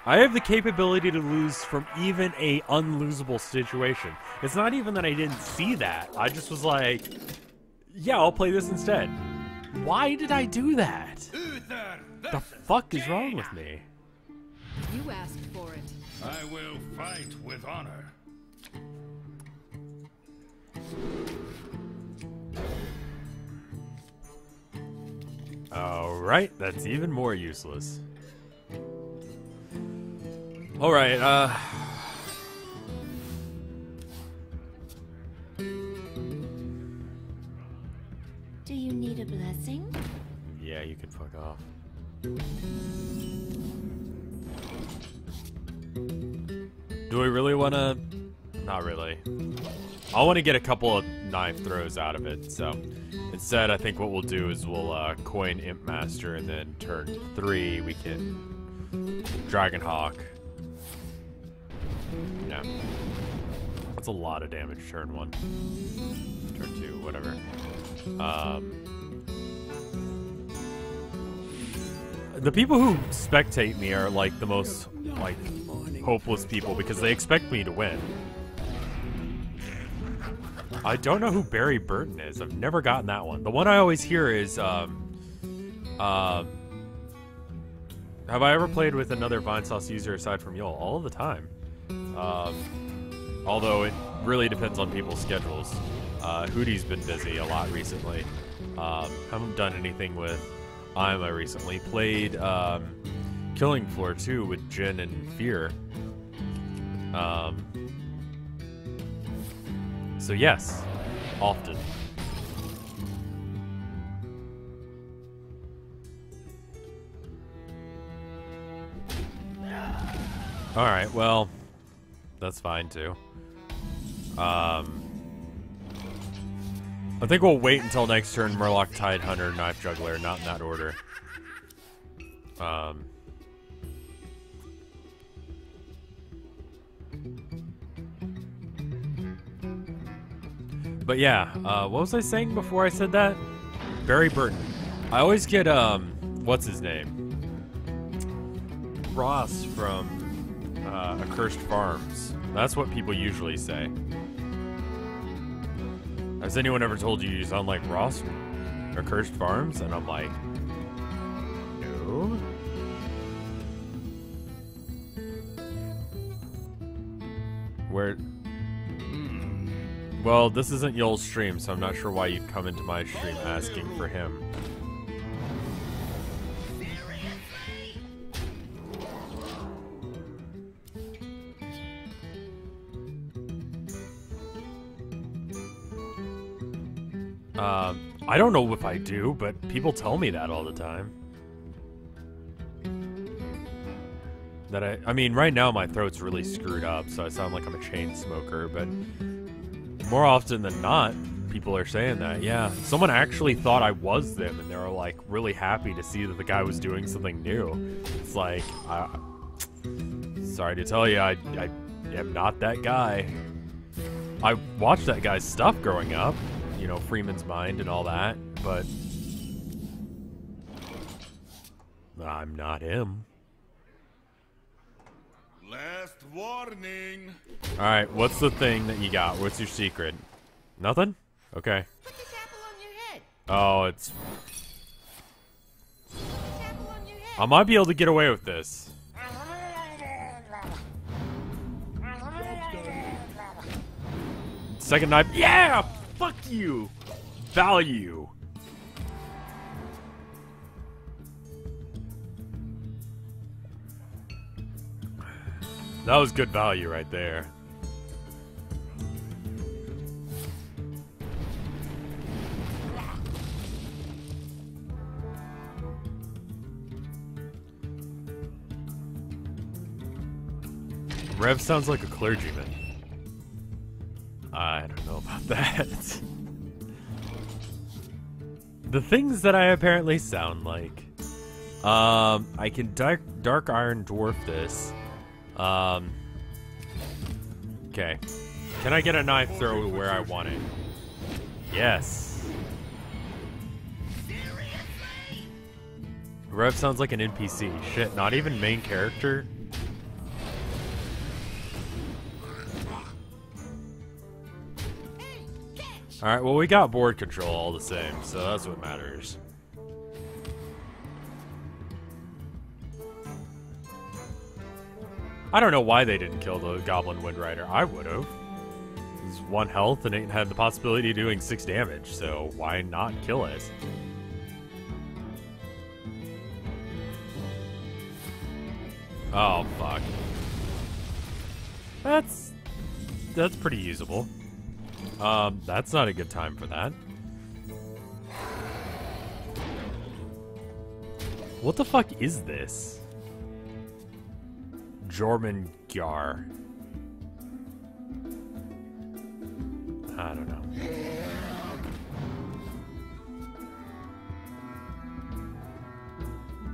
I have the capability to lose from even a unlosable situation. It's not even that I didn't see that. I just was like, yeah, I'll play this instead. Why did I do that? Uther, The fuck is wrong with me? You asked for it. I will fight with honor. Alright, that's even more useless. Alright, uh. Do you need a blessing? Yeah, you can fuck off. Do we really want to? Not really. I want to get a couple of knife throws out of it, so instead, I think what we'll do is we'll uh, coin Imp Master, and then turn three we can Dragonhawk. Yeah, that's a lot of damage. Turn one, turn two, whatever. Um, the people who spectate me are like the most like hopeless people because they expect me to win. I don't know who Barry Burton is. I've never gotten that one. The one I always hear is, um, uh, have I ever played with another Vinesauce user aside from Yule? All the time. Um, although it really depends on people's schedules. Uh, Hootey's been busy a lot recently. Um, haven't done anything with Ima recently. Played um, Killing Floor 2 with Jin and Fear. Um, so yes, often. All right, well, that's fine too. Um, I think we'll wait until next turn. Murloc, Tidehunter, Knife Juggler, not in that order. Um. But yeah, uh, what was I saying before I said that? Barry Burton. I always get um, what's his name? Ross from uh, Accursed Farms. That's what people usually say. Has anyone ever told you you sound like Ross or Cursed Farms? And I'm like, no. Where? Hmm. Well, this isn't Yoel's stream, so I'm not sure why you'd come into my stream asking for him. I don't know if I do, but people tell me that all the time. That I, I mean, right now my throat's really screwed up, so I sound like I'm a chain smoker, but more often than not, people are saying that. Yeah, someone actually thought I was them, and they were like really happy to see that the guy was doing something new. It's like, I, sorry to tell you, I, I am not that guy. I watched that guy's stuff growing up, you know, Freeman's Mind and all that, but I'm not him. Last warning. All right, what's the thing that you got? What's your secret? Nothing? Okay. Put this apple on your head. Oh, it's. Put this apple on your head. I might be able to get away with this. Second knife. Yeah! Fuck you! Value. That was good value right there. Rev sounds like a clergyman. I don't know about that. the things that I apparently sound like. Um, I can dark dark iron dwarf this. Um. Okay. Can I get a knife throw where I want it? Yes. Rev sounds like an NPC. Shit, not even main character. Alright, well we got board control all the same, so that's what matters. I don't know why they didn't kill the Goblin Wind Rider. I would've. It's one health and it had the possibility of doing six damage, so why not kill it? Oh, fuck. That's... That's pretty usable. Um, that's not a good time for that. What the fuck is this? Jormungandr. I don't know.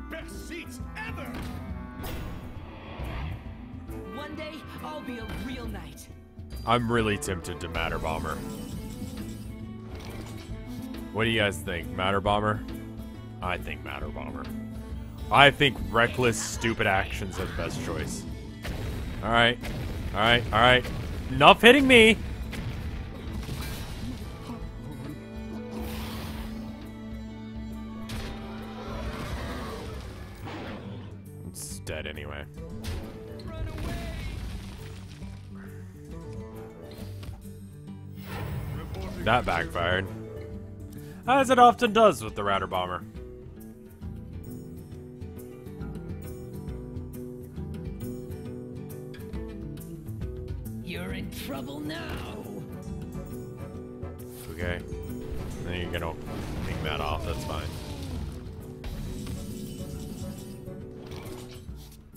Best seats ever! One day, I'll be a real knight. I'm really tempted to Mad Bomber. What do you guys think? Mad Bomber? I think Mad Bomber. I think reckless, stupid actions are the best choice. Alright. Alright, alright. Enough hitting me! It's dead anyway. That backfired. As it often does with the Router Bomber. You're in trouble now. Okay. Then you're gonna ping that off, that's fine.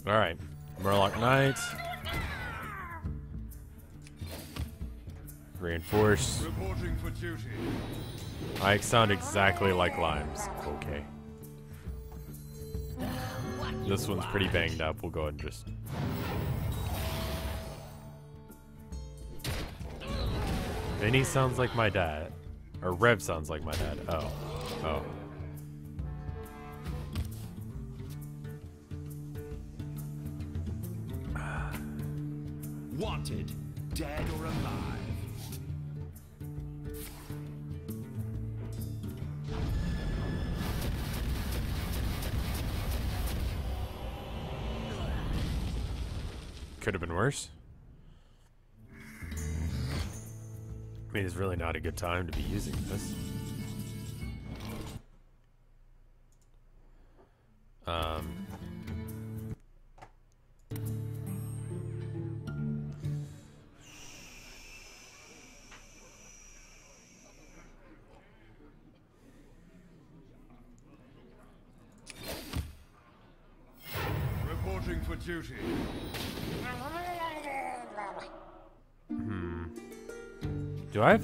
Alright. Murloc Knight. Reinforce. Reporting for duty. I sound exactly like Limes. Okay. This one's pretty banged up. We'll go ahead and just. Vinny sounds like my dad. Or Rev sounds like my dad. Oh. Oh. Wanted, dead or alive. Could have been worse. I mean, it's really not a good time to be using this.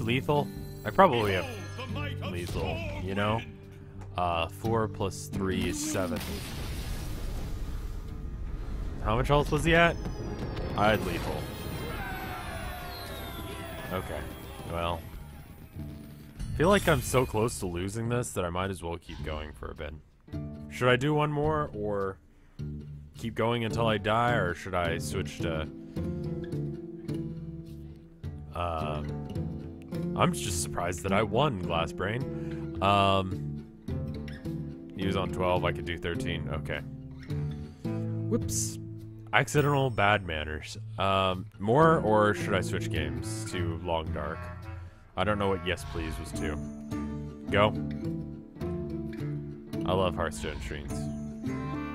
Lethal? I probably have The might of lethal, you know? Uh, 4 plus 3 is 7. How much health was he at? I had lethal. Okay, well. I feel like I'm so close to losing this that I might as well keep going for a bit. Should I do one more, or keep going until I die, or should I switch to... Um... I'm just surprised that I won Glass Brain. Um, he was on 12. I could do 13. Okay. Whoops. Accidental bad manners. Um, more or should I switch games to Long Dark? I don't know what Yes Please was to. Go. I love Hearthstone streams.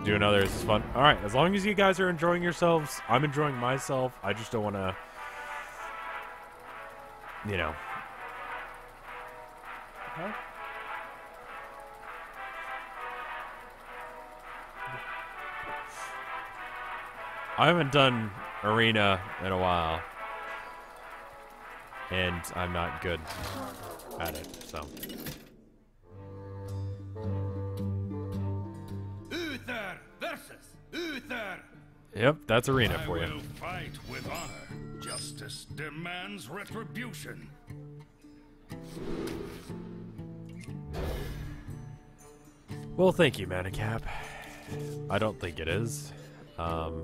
Do another. This is fun. All right. As long as you guys are enjoying yourselves, I'm enjoying myself. I just don't want to, you know, Uh-huh. I haven't done arena in a while, and I'm not good at it. So Uther versus Uther. yep, that's arena for you. I will fight with honor. Justice demands retribution. Well, thank you, Manicap. I don't think it is. Um,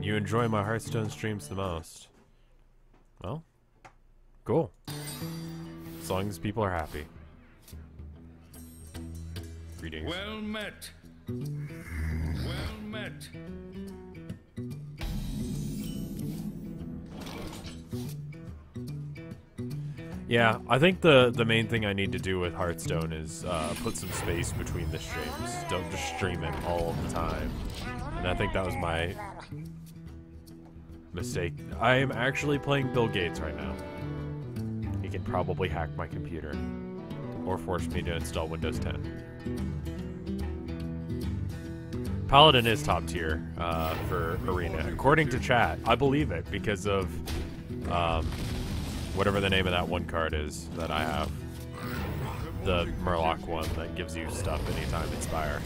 you enjoy my Hearthstone streams the most. Well, cool. As long as people are happy. Greetings. Well met. Well met. Yeah, I think the the main thing I need to do with Hearthstone is uh, put some space between the streams. Don't just stream it all the time. And I think that was my mistake. I am actually playing Bill Gates right now. He can probably hack my computer or force me to install Windows 10. Paladin is top tier uh, for Arena, according to chat. I believe it because of um, whatever the name of that one card is that I have. The Murloc one that gives you stuff anytime Inspire.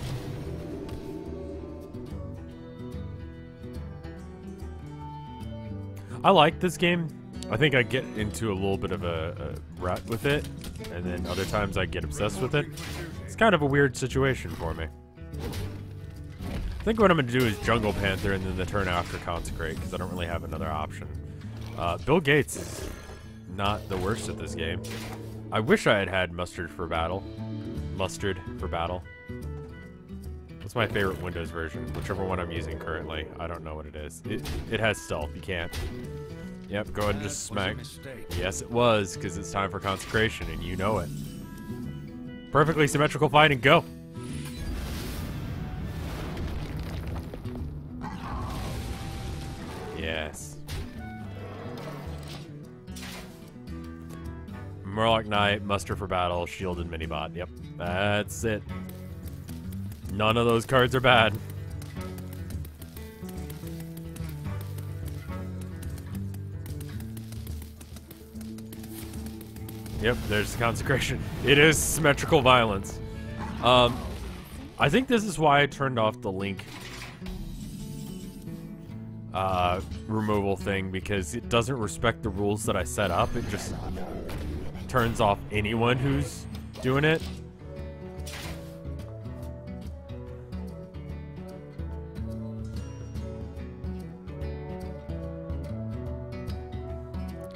I like this game. I think I get into a little bit of a, a rut with it, and then other times I get obsessed with it. It's kind of a weird situation for me. I think what I'm going to do is Jungle Panther and then the turn after Consecrate, because I don't really have another option. Uh, Bill Gates is not the worst at this game. I wish I had had Muster for Battle. Muster for Battle. What's my favorite Windows version, whichever one I'm using currently. I don't know what it is. It, it has stealth, you can't. Yep, go ahead and just smack. Yes, it was, because it's time for consecration, and you know it. Perfectly symmetrical fighting, go! Yes. Murloc Knight, Muster for Battle, Shielded Minibot. Yep, that's it. None of those cards are bad. Yep, there's the consecration. It is symmetrical violence. Um, I think this is why I turned off the link uh, removal thing because it doesn't respect the rules that I set up. It just turns off anyone who's doing it.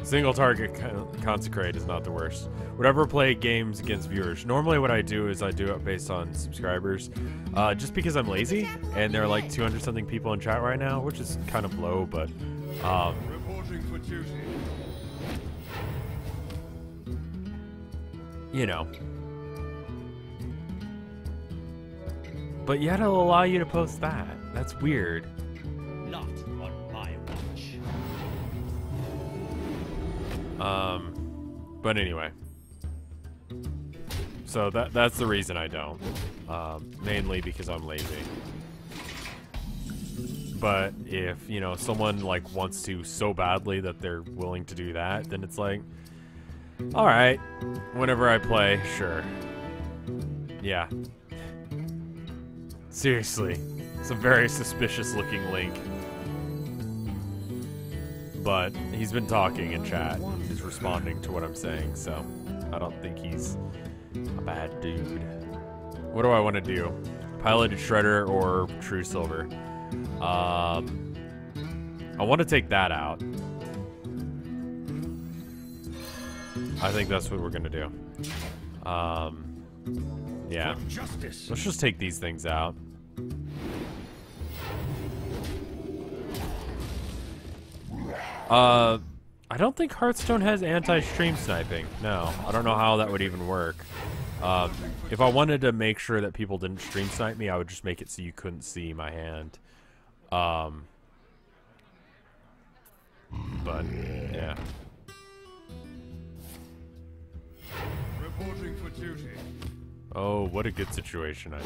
Single target con- consecrate is not the worst. Whatever play games against viewers. Normally, what I do is I do it based on subscribers, uh, just because I'm lazy and there are like 200 something people in chat right now, which is kind of low, but um, you know. But yet it'll allow you to post that. That's weird. Not on my watch. Um, but anyway. So that that's the reason I don't. Um, mainly because I'm lazy. But if, you know, someone like wants to so badly that they're willing to do that, then it's like all right, whenever I play, sure. Yeah. Seriously, it's a very suspicious looking link. But he's been talking in chat. He's responding to what I'm saying, so I don't think he's a bad dude. What do I want to do? Piloted Shredder or Truesilver? Um, I want to take that out. I think that's what we're gonna do. Um, yeah. Justice. Let's just take these things out. Uh, I don't think Hearthstone has anti-stream sniping. No, I don't know how that would even work. Um, if I wanted to make sure that people didn't stream snipe me, I would just make it so you couldn't see my hand. Um, but yeah. Reporting for duty. Oh, what a good situation I'm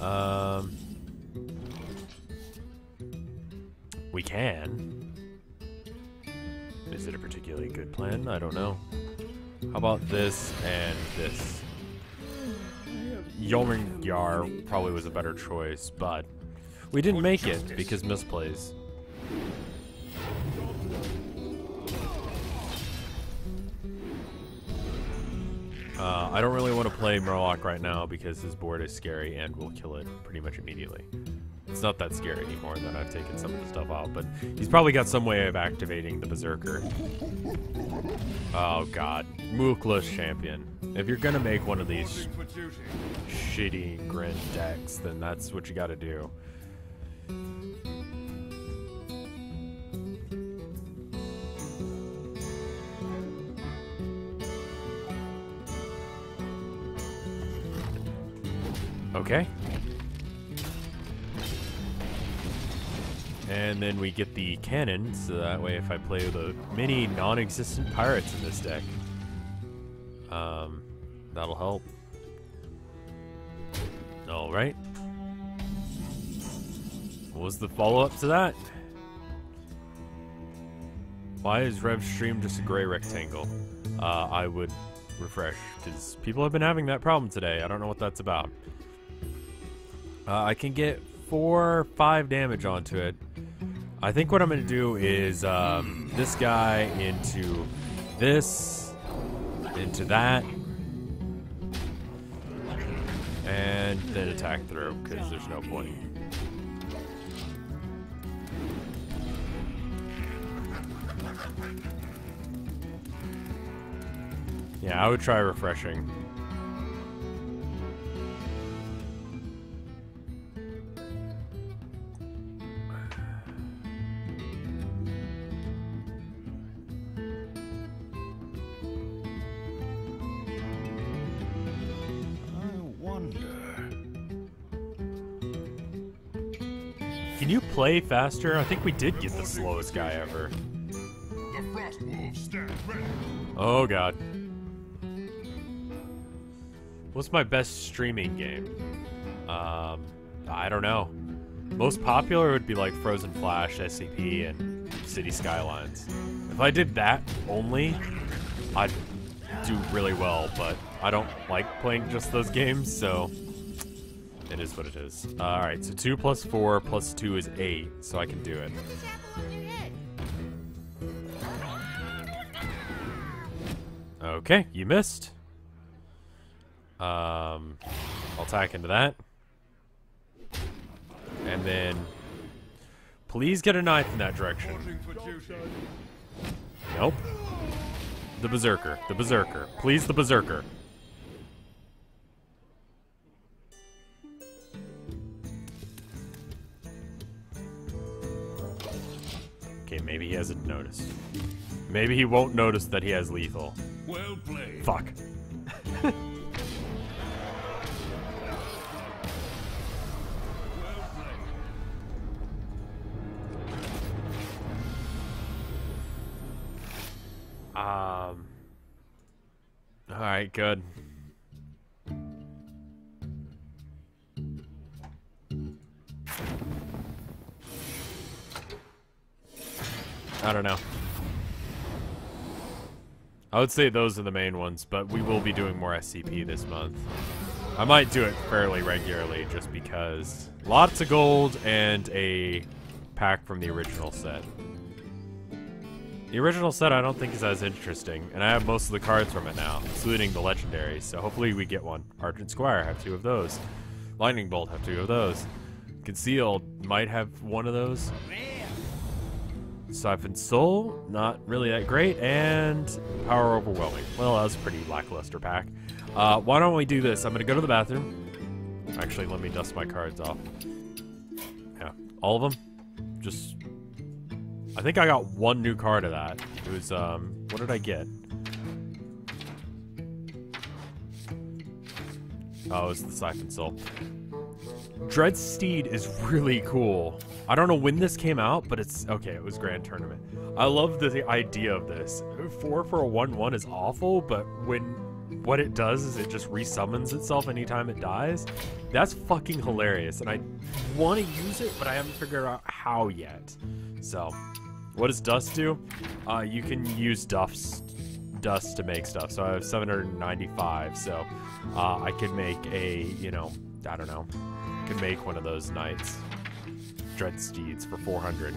in. Um, we can. Is it a particularly good plan? I don't know. How about this and this? Yeoman Yar probably was a better choice, but we didn't make it because misplays. Uh, I don't really want to play Murloc right now because his board is scary and will kill it pretty much immediately. It's not that scary anymore that I've taken some of the stuff out, but he's probably got some way of activating the Berserker. Oh god. Mukla's Champion. If you're gonna make one of these shitty Grin decks, then that's what you gotta do. Okay. And then we get the cannon, so that way if I play the many non-existent pirates in this deck, um, that'll help. All right. What was the follow-up to that? Why is Rev stream just a gray rectangle? Uh, I would refresh, because people have been having that problem today. I don't know what that's about. Uh, I can get four, five damage onto it. I think what I'm going to do is um, this guy into this, into that, and then attack through, because there's no point. Yeah, I would try refreshing. Play faster? I think we did get the slowest guy ever. The Frost Wolves stand ready. Oh god. What's my best streaming game? Um, I don't know. Most popular would be like Frozen Flash, SCP, and City Skylines. If I did that only, I'd do really well, but I don't like playing just those games, so it is what it is. Alright, so 2 plus 4 plus 2 is 8, so I can do it. There's an apple on your head. Okay, you missed. Um, I'll tack into that. And then, please get a knife in that direction. Reporting for duty. Nope. The Berserker. The Berserker. Please, the Berserker. Okay, maybe he hasn't noticed. Maybe he won't notice that he has lethal. Well played. Fuck. Well played. Um. All right, good. I don't know. I would say those are the main ones, but we will be doing more SCP this month. I might do it fairly regularly just because lots of gold and a pack from the original set. The original set I don't think is as interesting, and I have most of the cards from it now, including the legendaries, so hopefully we get one. Argent Squire, have two of those. Lightning Bolt, have two of those. Concealed, might have one of those. Siphon Soul, not really that great, and Power Overwhelming. Well, that was a pretty lackluster pack. Uh, why don't we do this? I'm going to go to the bathroom. Actually, let me dust my cards off. Yeah, all of them. Just I think I got one new card of that. It was, um, what did I get? Oh, it's the Siphon Soul. Dreadsteed is really cool. I don't know when this came out, but it's okay. It was Grand Tournament. I love the, idea of this. Four for a one-one is awful, but when what it does is it just resummons itself anytime it dies. That's fucking hilarious, and I want to use it, but I haven't figured out how yet. So, what does dust do? Uh, you can use dust dust to make stuff. So I have 795. So uh, I could make a, you know, I don't know, could make one of those knights, dread steeds for 400.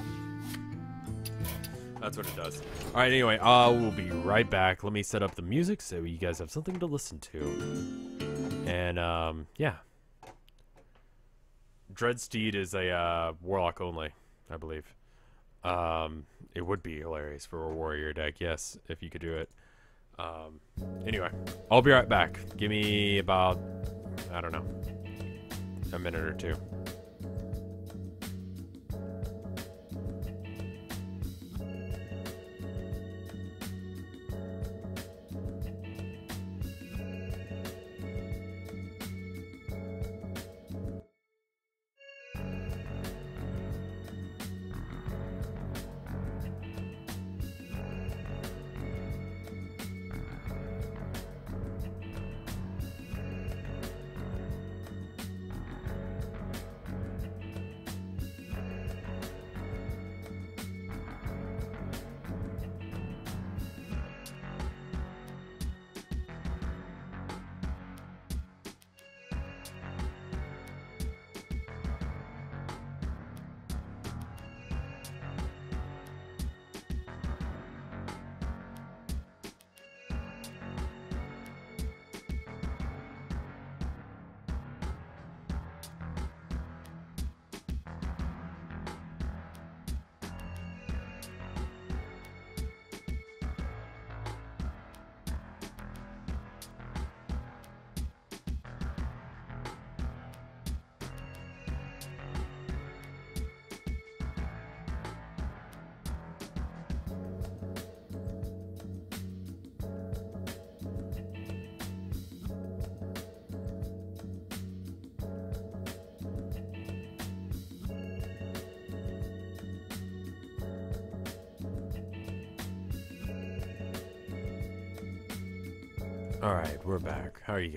That's what it does. All right. Anyway, uh, we'll be right back. Let me set up the music so you guys have something to listen to. And um, yeah, Dreadsteed is a uh, warlock only, I believe. Um, it would be hilarious for a warrior deck, yes, if you could do it. Um, anyway, I'll be right back. Give me about, I don't know, a minute or two.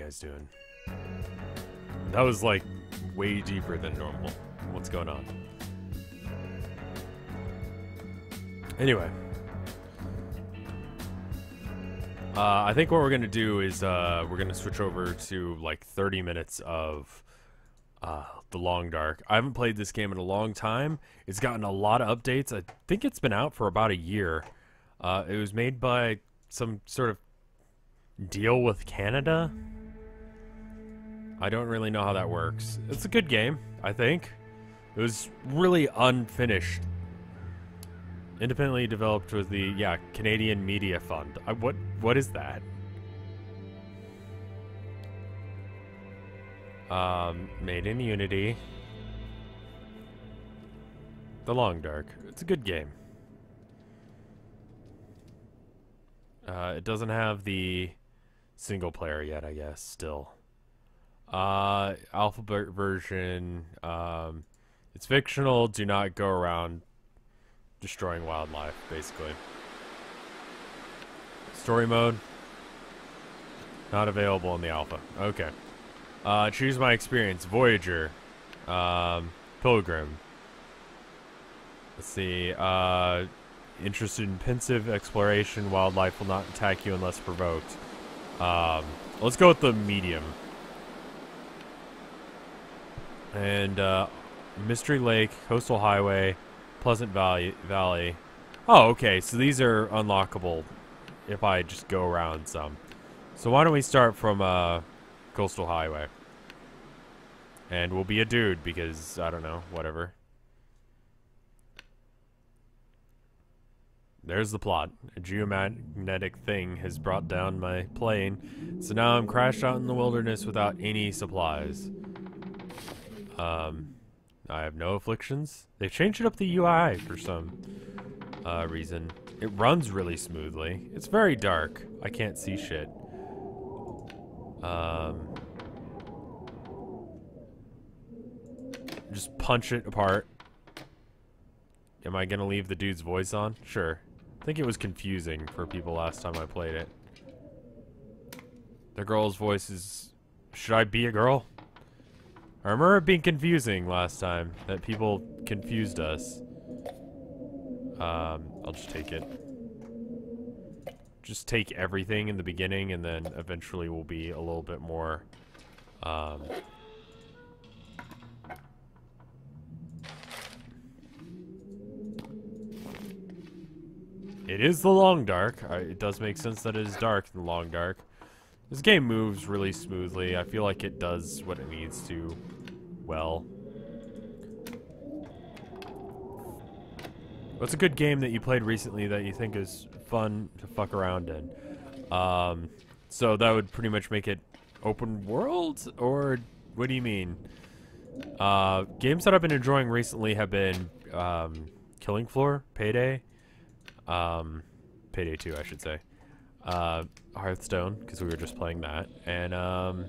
Guys doing? That was like way deeper than normal. What's going on? Anyway, uh, I think what we're gonna do is uh, we're gonna switch over to like 30 minutes of uh, the Long Dark. I haven't played this game in a long time. It's gotten a lot of updates. I think it's been out for about a year. Uh, it was made by some sort of deal with Canada. I don't really know how that works. It's a good game, I think. It was really unfinished. Independently developed with the yeah Canadian Media Fund. I, what what is that? Um, made in Unity. The Long Dark. It's a good game. Uh, it doesn't have the single player yet, I guess. Still, uh, version. Um, it's fictional. Do not go around destroying wildlife, basically. Story mode. Not available in the alpha. Okay. Uh, choose my experience. Voyager. Um, Pilgrim. Let's see. Uh, interested in pensive exploration. Wildlife will not attack you unless provoked. Um, let's go with the medium. And uh, Mystery Lake, Coastal Highway, Pleasant Valley. Valley. Oh, okay. So these are unlockable if I just go around some. So why don't we start from uh, Coastal Highway? And we'll be a dude because, I don't know, whatever. There's the plot. A geomagnetic thing has brought down my plane, so now I'm crashed out in the wilderness without any supplies. Um, I have no afflictions. They've changed it up the UI for some uh, reason. It runs really smoothly. It's very dark. I can't see shit. Um, just punch it apart. Am I gonna leave the dude's voice on? Sure. I think it was confusing for people last time I played it. The girl's voice is... Should I be a girl? I remember it being confusing last time, that people confused us. Um, I'll just take it. Just take everything in the beginning, and then eventually we'll be a little bit more, um... It is the Long Dark. It does make sense that it is dark in the Long Dark. This game moves really smoothly. I feel like it does what it needs to well. What's a good game that you played recently that you think is fun to fuck around in? Um, so that would pretty much make it open world, or what do you mean? Uh, games that I've been enjoying recently have been um, Killing Floor, Payday, um, Payday 2, I should say. Uh, Hearthstone, because we were just playing that. And, um,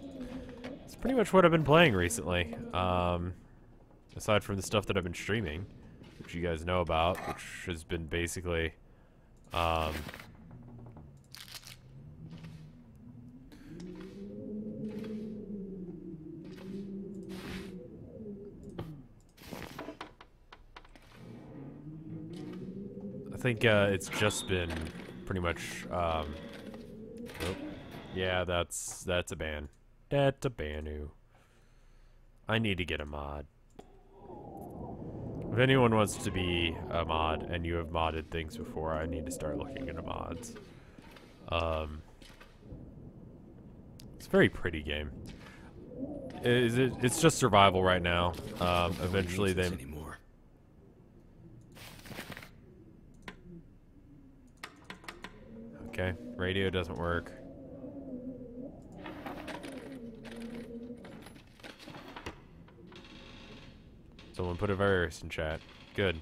it's pretty much what I've been playing recently. Um, aside from the stuff that I've been streaming, which you guys know about, which has been basically, um, I think uh, it's just been pretty much. Um, oh, yeah, that's that's a ban. That's a banu. I need to get a mod. If anyone wants to be a mod and you have modded things before, I need to start looking into mods. Um, it's a very pretty game. Is it? It's just survival right now. Um, eventually they. anymore. Okay, radio doesn't work. Someone put a virus in chat. Good.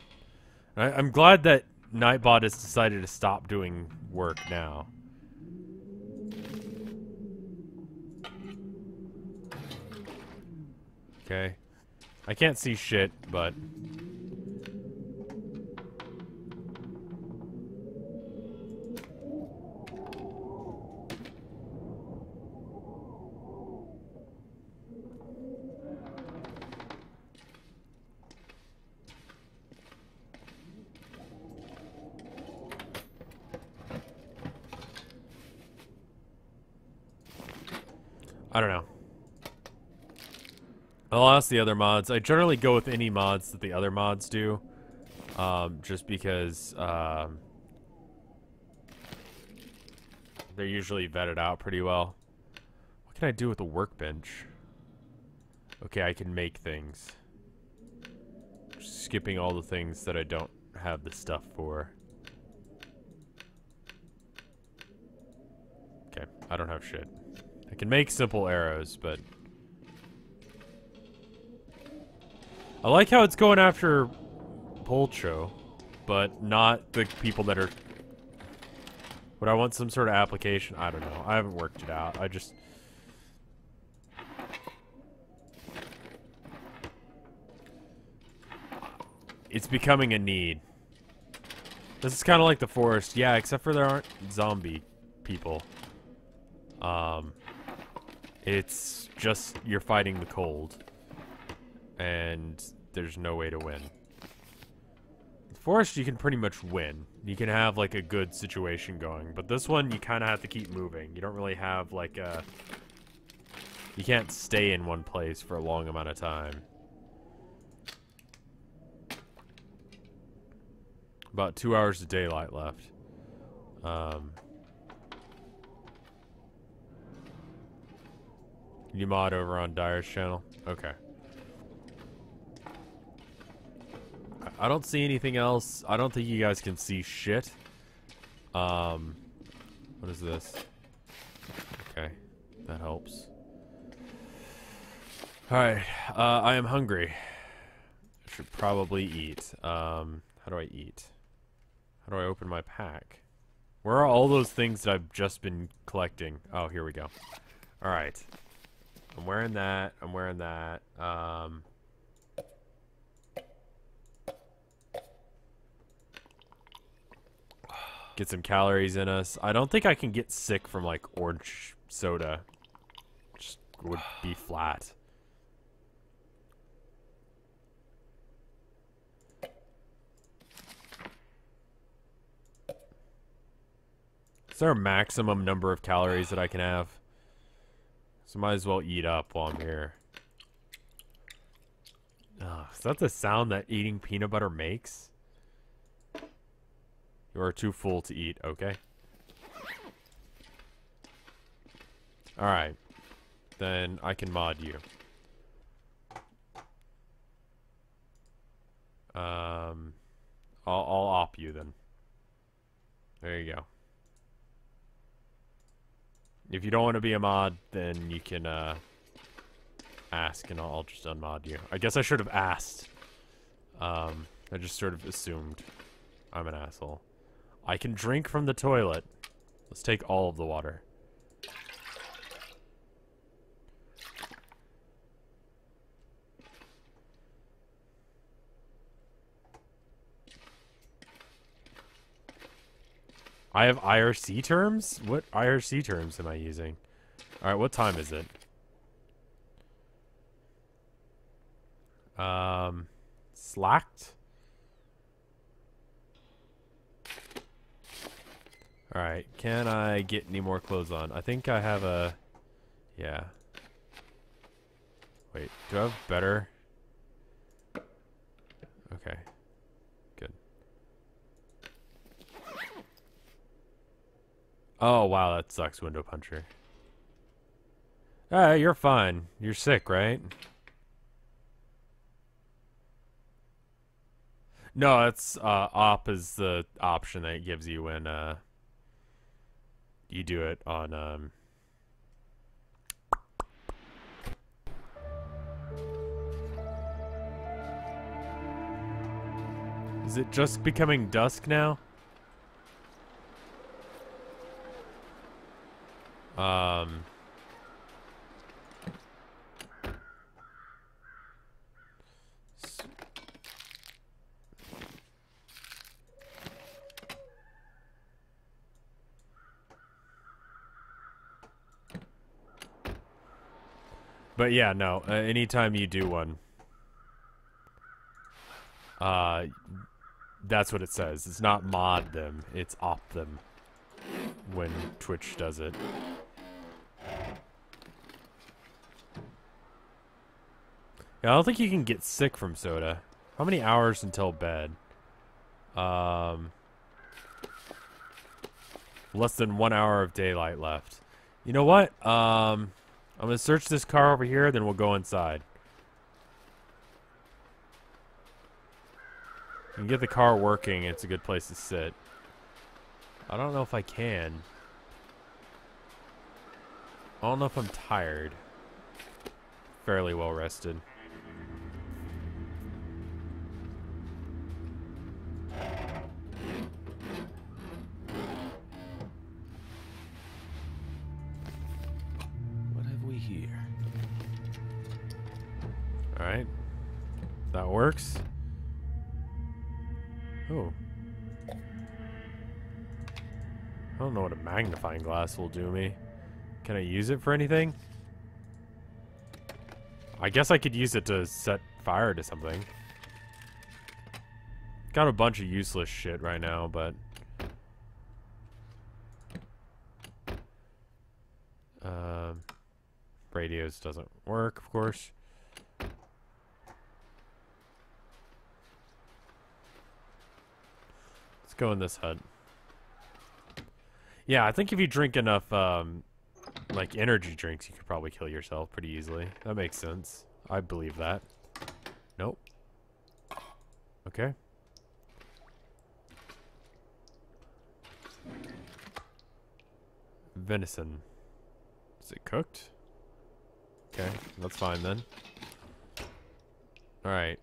I, I'm glad that Nightbot has decided to stop doing work now. Okay. I can't see shit, but I don't know. I'll ask the other mods. I generally go with any mods that the other mods do. Um, just because um, they're usually vetted out pretty well. What can I do with a workbench? Okay, I can make things. Skipping all the things that I don't have the stuff for. Okay, I don't have shit. I can make simple arrows, but... I like how it's going after Poltro, but not the people that are... Would I want some sort of application? I don't know. I haven't worked it out. I just... It's becoming a need. This is kind of like the forest. Yeah, except for there aren't zombie people. Um, it's just you're fighting the cold. And there's no way to win. The forest, you can pretty much win. You can have, like, a good situation going. But this one, you kind of have to keep moving. You don't really have, like, a... You can't stay in one place for a long amount of time. About two hours of daylight left. Um... You mod over on Dyer's channel? Okay. I- don't see anything else. I don't think you guys can see shit. Um, what is this? Okay, that helps. Alright, uh, I am hungry. I should probably eat. Um, how do I eat? How do I open my pack? Where are all those things that I've just been collecting? Oh, here we go. Alright. I'm wearing that. I'm wearing that. Um, get some calories in us. I don't think I can get sick from like orange soda. Just would be flat. Is there a maximum number of calories that I can have? So might as well eat up while I'm here. Ugh, is that the sound that eating peanut butter makes? You are too full to eat, okay? Alright. Then I can mod you. Um, I'll, I'll op you then. There you go. If you don't want to be a mod, then you can uh, ask, and I'll, I'll just unmod you. I guess I should have asked. Um, I just sort of assumed I'm an asshole. I can drink from the toilet. Let's take all of the water. I have IRC terms? What IRC terms am I using? Alright, what time is it? Um, slacked? Alright, can I get any more clothes on? I think I have a... Yeah. Wait, do I have better? Okay. Good. Oh, wow, that sucks, Window Puncher. Ah, you're fine. You're sick, right? No, it's uh, op is the option that it gives you when uh, you do it on um, Is it just becoming dusk now? Um But yeah, no. Uh, anytime you do one, uh, that's what it says. It's not mod them; it's op them. When Twitch does it. Yeah, I don't think you can get sick from soda. How many hours until bed? Um, less than one hour of daylight left. You know what? Um, I'm gonna search this car over here, then we'll go inside. You can get the car working. It's a good place to sit. I don't know if I can. I don't know if I'm tired. Fairly well rested. Glass will do me. Can I use it for anything? I guess I could use it to set fire to something. Got a bunch of useless shit right now, but... Um, radios doesn't work, of course. Let's go in this hut. Yeah, I think if you drink enough, um, like energy drinks, you could probably kill yourself pretty easily. That makes sense. I believe that. Nope. Okay. Venison. Is it cooked? Okay, that's fine then. Alright.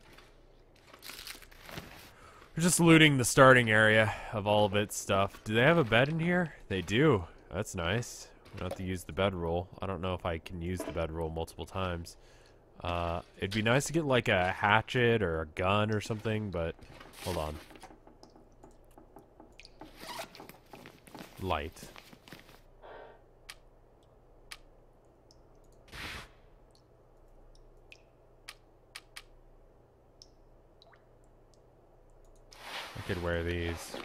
We're just looting the starting area of all of its stuff. Do they have a bed in here? They do. That's nice. We don't have to use the bedroll. I don't know if I can use the bedroll multiple times. Uh, it'd be nice to get like a hatchet or a gun or something, but hold on. Light. Could wear these.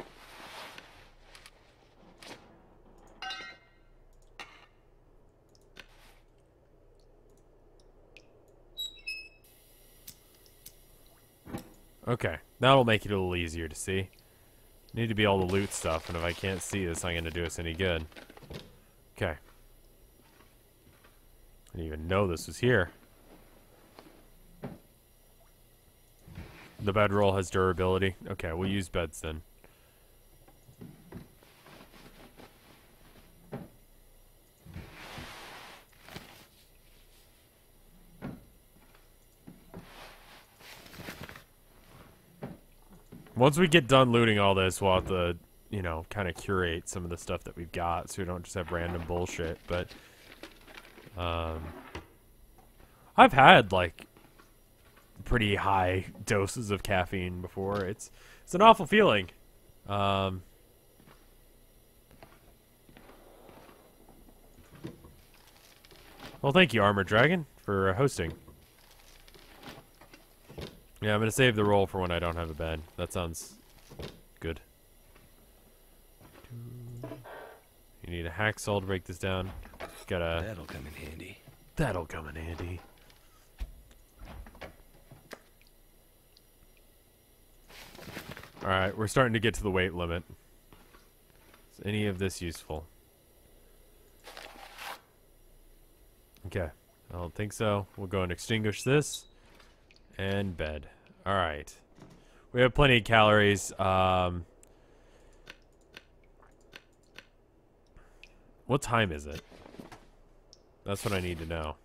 Okay, that'll make it a little easier to see. Need to be all the loot stuff, and if I can't see this, ain't gonna do us any good. Okay. I didn't even know this was here. The bedroll has durability. Okay, we'll use beds then. Once we get done looting all this, we'll have to, you know, kind of curate some of the stuff that we've got so we don't just have random bullshit. But, um, I've had, like, pretty high doses of caffeine before. It's it's an awful feeling. Um, well, thank you, Armored Dragon, for uh, hosting. Yeah, I'm gonna save the roll for when I don't have a bed. That sounds good. You need a hacksaw to break this down. Got a That'll come in handy. That'll come in handy. Alright, we're starting to get to the weight limit. Is any of this useful? Okay. I don't think so. We'll go and extinguish this. And bed. Alright. We have plenty of calories. Um, what time is it? That's what I need to know.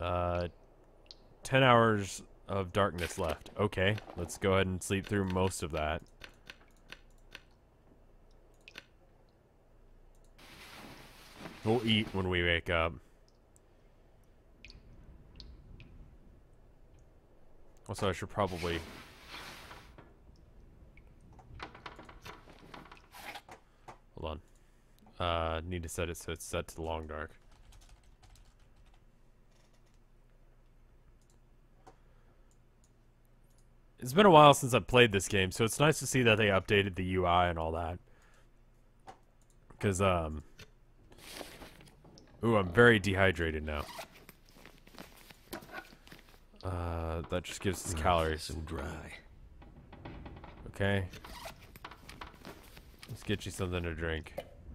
Uh, 10 hours of darkness left. Okay, let's go ahead and sleep through most of that. We'll eat when we wake up. Also, I should probably... Hold on. Uh, need to set it so it's set to the long dark. It's been a while since I've played this game, so it's nice to see that they updated the UI and all that. Because, um... Ooh, I'm very dehydrated now. Uh, that just gives us calories. So dry. Okay. Let's get you something to drink.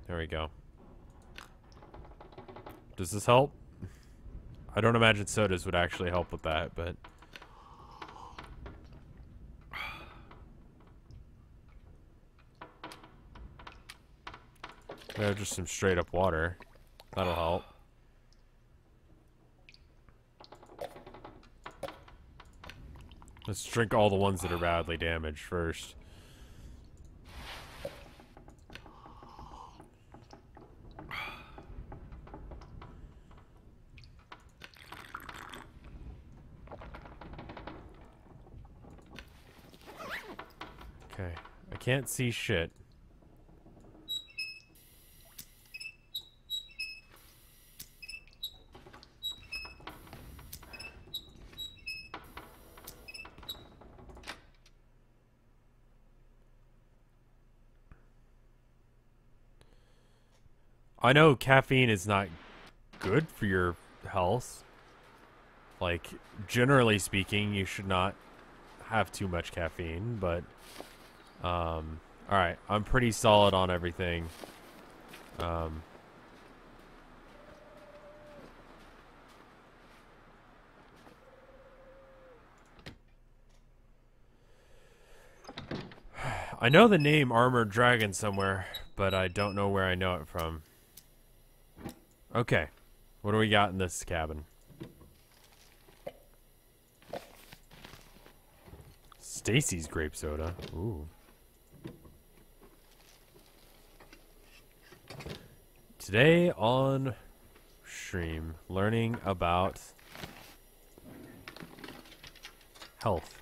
There we go. Does this help? I don't imagine sodas would actually help with that, but yeah, just some straight up water. That'll help. Let's drink all the ones that are badly damaged first. Okay. I can't see shit. I know caffeine is not good for your health. Like, generally speaking, you should not have too much caffeine, but um all right, I'm pretty solid on everything. Um I know the name Armored Dragon somewhere, but I don't know where I know it from. Okay. What do we got in this cabin? Stacy's grape soda. Ooh. Today on stream, learning about health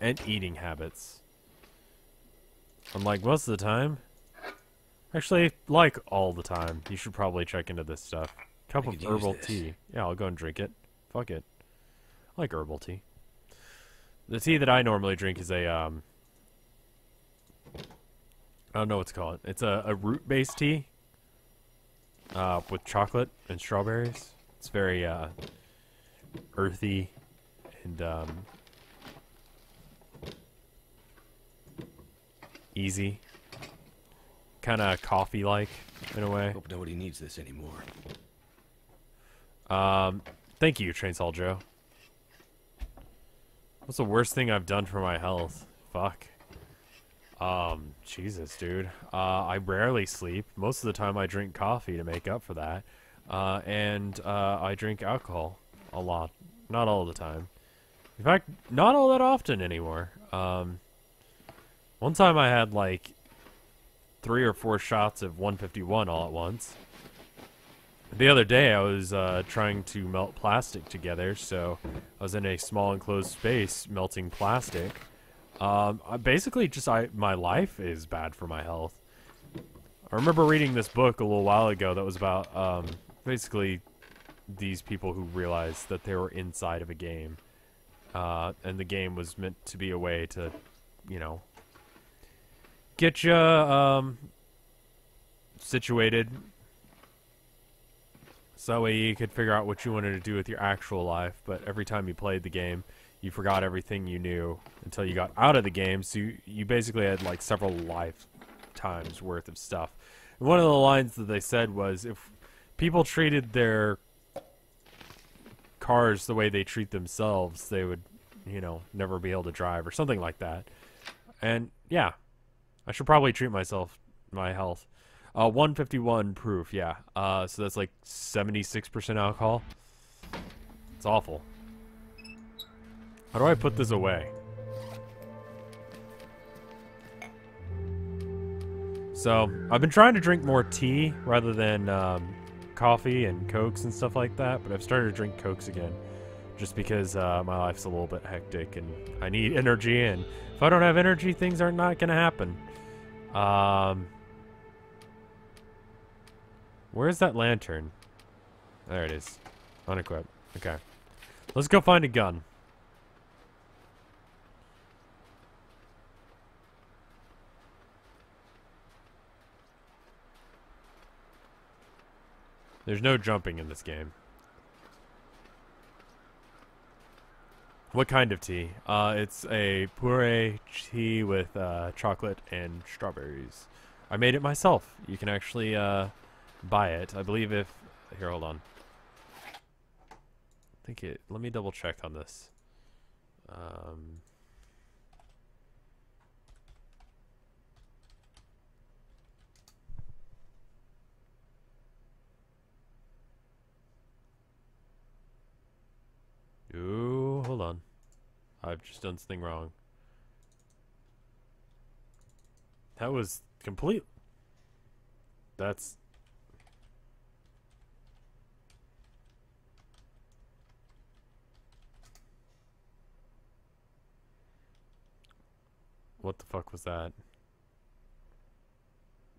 and eating habits. Unlike most of the time, actually, like all the time, you should probably check into this stuff. Cup I of herbal tea. Yeah, I'll go and drink it. Fuck it. I like herbal tea. The tea that I normally drink is a um I don't know what what's called. It's a, a root based tea. Uh with chocolate and strawberries. It's very uh earthy and um easy. Kinda coffee like in a way. Hope nobody needs this anymore. Um, thank you, Trainsaw Joe. What's the worst thing I've done for my health? Fuck. Um, Jesus, dude. Uh, I rarely sleep. Most of the time, I drink coffee to make up for that. Uh, and uh, I drink alcohol a lot. Not all the time. In fact, not all that often anymore. Um, one time I had like three or four shots of 151 all at once. The other day, I was uh, trying to melt plastic together, so I was in a small enclosed space melting plastic. Um, I basically, just I my life is bad for my health. I remember reading this book a little while ago that was about um, basically these people who realized that they were inside of a game, uh, and the game was meant to be a way to, you know, get you um, situated so that way you could figure out what you wanted to do with your actual life. But every time you played the game, you forgot everything you knew until you got out of the game. So you, you basically had like several lifetimes worth of stuff. And one of the lines that they said was if people treated their cars the way they treat themselves, they would, you know, never be able to drive or something like that. And yeah, I should probably treat myself, my health. Uh, 151 proof, yeah. Uh, so that's like 76% alcohol. It's awful. How do I put this away? So, I've been trying to drink more tea rather than um, coffee and cokes and stuff like that, but I've started to drink cokes again. Just because uh, my life's a little bit hectic and I need energy, and if I don't have energy, things are not going to happen. Um, Where's that lantern? There it is. Unequipped. Okay. Let's go find a gun. There's no jumping in this game. What kind of tea? Uh, it's a puree tea with uh, chocolate and strawberries. I made it myself. You can actually uh, buy it. I believe if here, hold on. I think it. Let me double check on this. Um, Ooh, hold on. I've just done something wrong. That was complete. That's. What the fuck was that?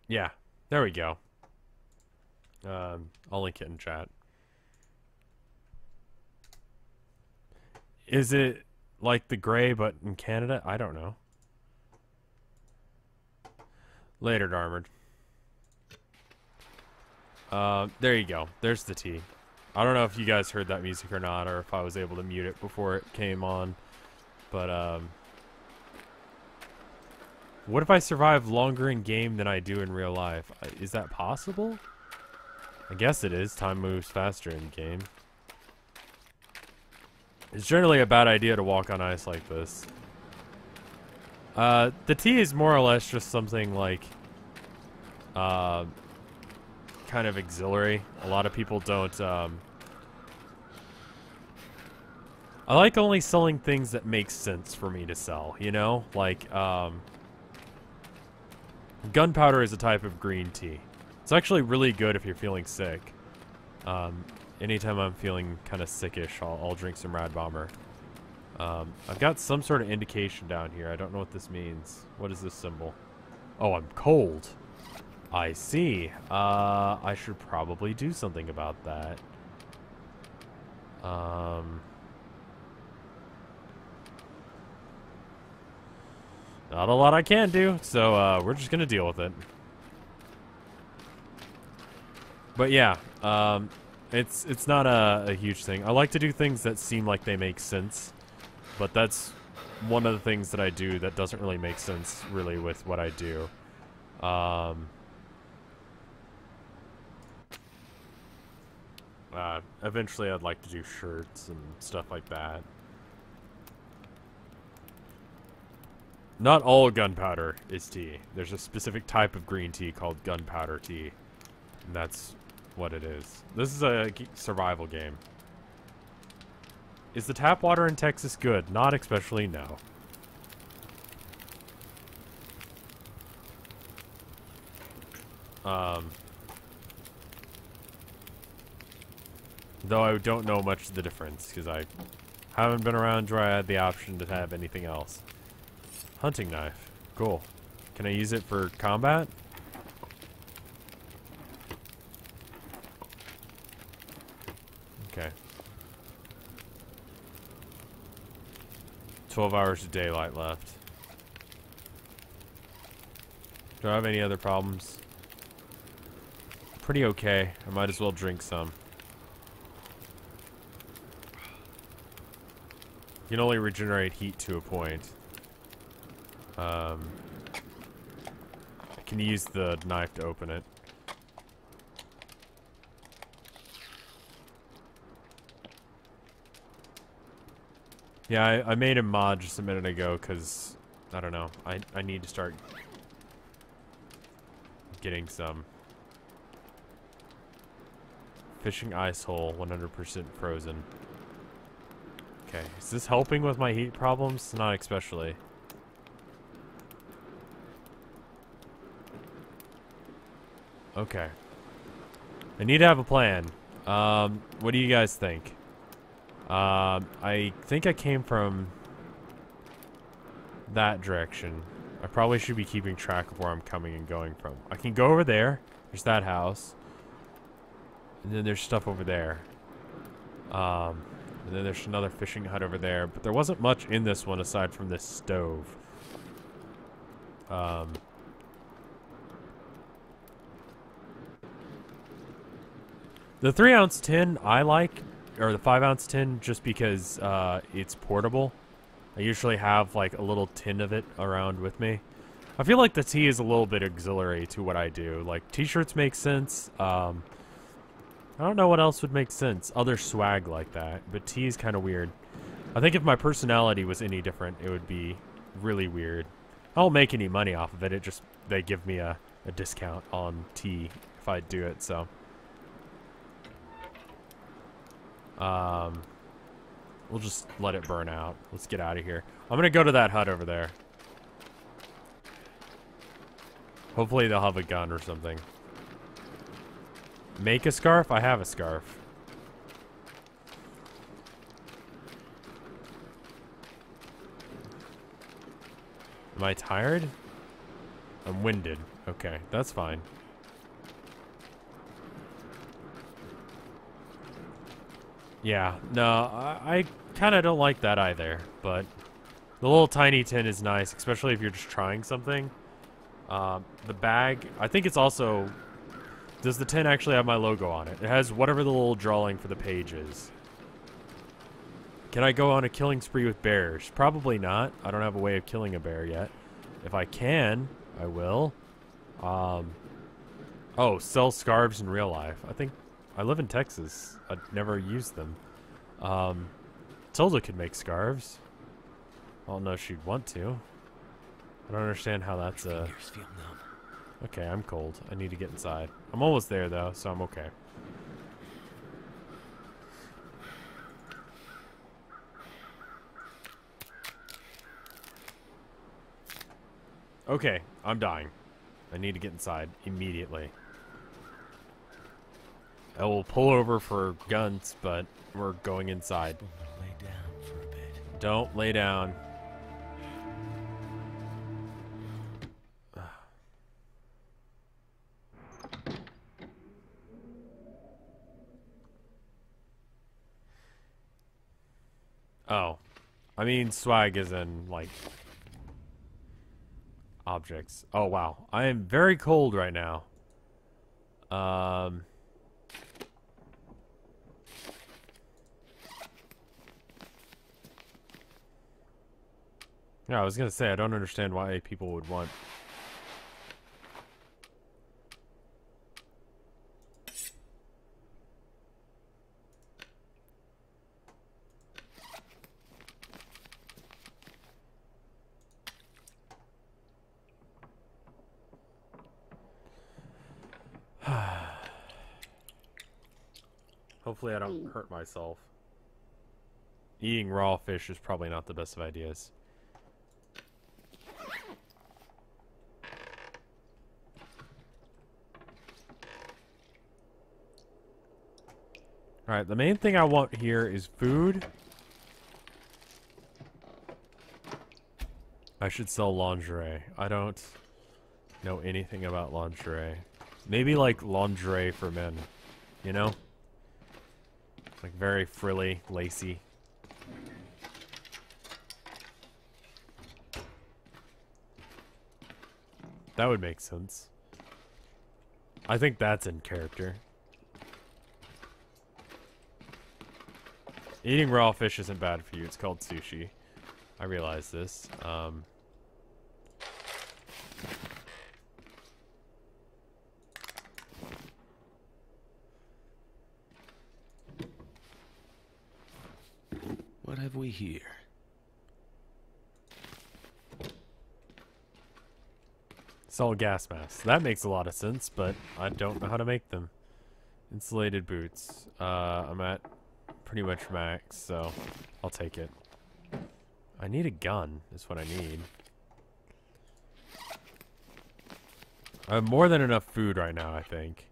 Yeah, there we go. Um, I'll link it in chat. Is it like the gray but in Canada? I don't know. Later, Armored. Uh, there you go. There's the tea. I don't know if you guys heard that music or not, or if I was able to mute it before it came on. But, um... What if I survive longer in game than I do in real life? Uh, Is that possible? I guess it is. Time moves faster in game. It's generally a bad idea to walk on ice like this. Uh, the tea is more or less just something like, uh, kind of auxiliary. A lot of people don't, um, I like only selling things that make sense for me to sell, you know? Like, um, gunpowder is a type of green tea. It's actually really good if you're feeling sick. Um, anytime I'm feeling kind of sickish, I'll, I'll drink some Rad Bomber. Um, I've got some sort of indication down here. I don't know what this means. What is this symbol? Oh, I'm cold. I see. Uh, I should probably do something about that. Um... Not a lot I can do, so uh, we're just gonna deal with it. But yeah, um, it's it's not a, a huge thing. I like to do things that seem like they make sense, but that's one of the things that I do that doesn't really make sense really with what I do. Um, uh, eventually, I'd like to do shirts and stuff like that. Not all gunpowder is tea. There's a specific type of green tea called gunpowder tea. And that's what it is. This is a survival game. Is the tap water in Texas good? Not especially, no. Um, though I don't know much of the difference because I haven't been around where I had the option to have anything else. Hunting knife. Cool. Can I use it for combat? Okay. 12 hours of daylight left. Do I have any other problems? Pretty okay. I might as well drink some. You can only regenerate heat to a point. Um, I can use the knife to open it. Yeah, I, I made a mod just a minute ago because, I don't know, I, I need to start getting some. Fishing ice hole, 100% frozen. Okay, is this helping with my heat problems? Not especially. Okay. I need to have a plan. Um, what do you guys think? Um, I think I came from that direction. I probably should be keeping track of where I'm coming and going from. I can go over there. There's that house. And then there's stuff over there. Um, and then there's another fishing hut over there. But there wasn't much in this one aside from this stove. Um, the three ounce tin I like or the five ounce tin just because uh, it's portable. I usually have like a little tin of it around with me. I feel like the tea is a little bit auxiliary to what I do. Like t-shirts make sense. Um, I don't know what else would make sense. Other swag like that, but tea is kind of weird. I think if my personality was any different, it would be really weird. I don't make any money off of it. It just they give me a, a discount on tea if I do it. So, um, we'll just let it burn out. Let's get out of here. I'm gonna go to that hut over there. Hopefully they'll have a gun or something. Make a scarf? I have a scarf. Am I tired? I'm winded. Okay, that's fine. Yeah, no, I, I kind of don't like that either, but the little tiny tin is nice, especially if you're just trying something. Um, the bag, I think it's also... Does the tin actually have my logo on it? It has whatever the little drawing for the page is. Can I go on a killing spree with bears? Probably not. I don't have a way of killing a bear yet. If I can, I will. Um, oh, sell scarves in real life. I think I live in Texas. I'd never used them. Um, Tilda could make scarves. I don't know if she'd want to. I don't understand how that's a... Numb. Okay, I'm cold. I need to get inside. I'm almost there, though, so I'm okay. Okay, I'm dying. I need to get inside immediately. I will pull over for guns, but we're going inside. Lay down for a bit. Don't lay down. Oh. I mean, swag is in, like, objects. Oh, wow. I am very cold right now. Um... Yeah, I was gonna say I don't understand why people would want. Hopefully, I don't hmm. hurt myself. Eating raw fish is probably not the best of ideas. Alright, the main thing I want here is food. I should sell lingerie. I don't know anything about lingerie. Maybe like lingerie for men, you know? Like very frilly, lacy. That would make sense. I think that's in character. Eating raw fish isn't bad for you. It's called sushi. I realize this. Um, What have we here? sell gas masks. That makes a lot of sense, but I don't know how to make them. Insulated boots. Uh, I'm at pretty much max, so I'll take it. I need a gun, is what I need. I have more than enough food right now, I think.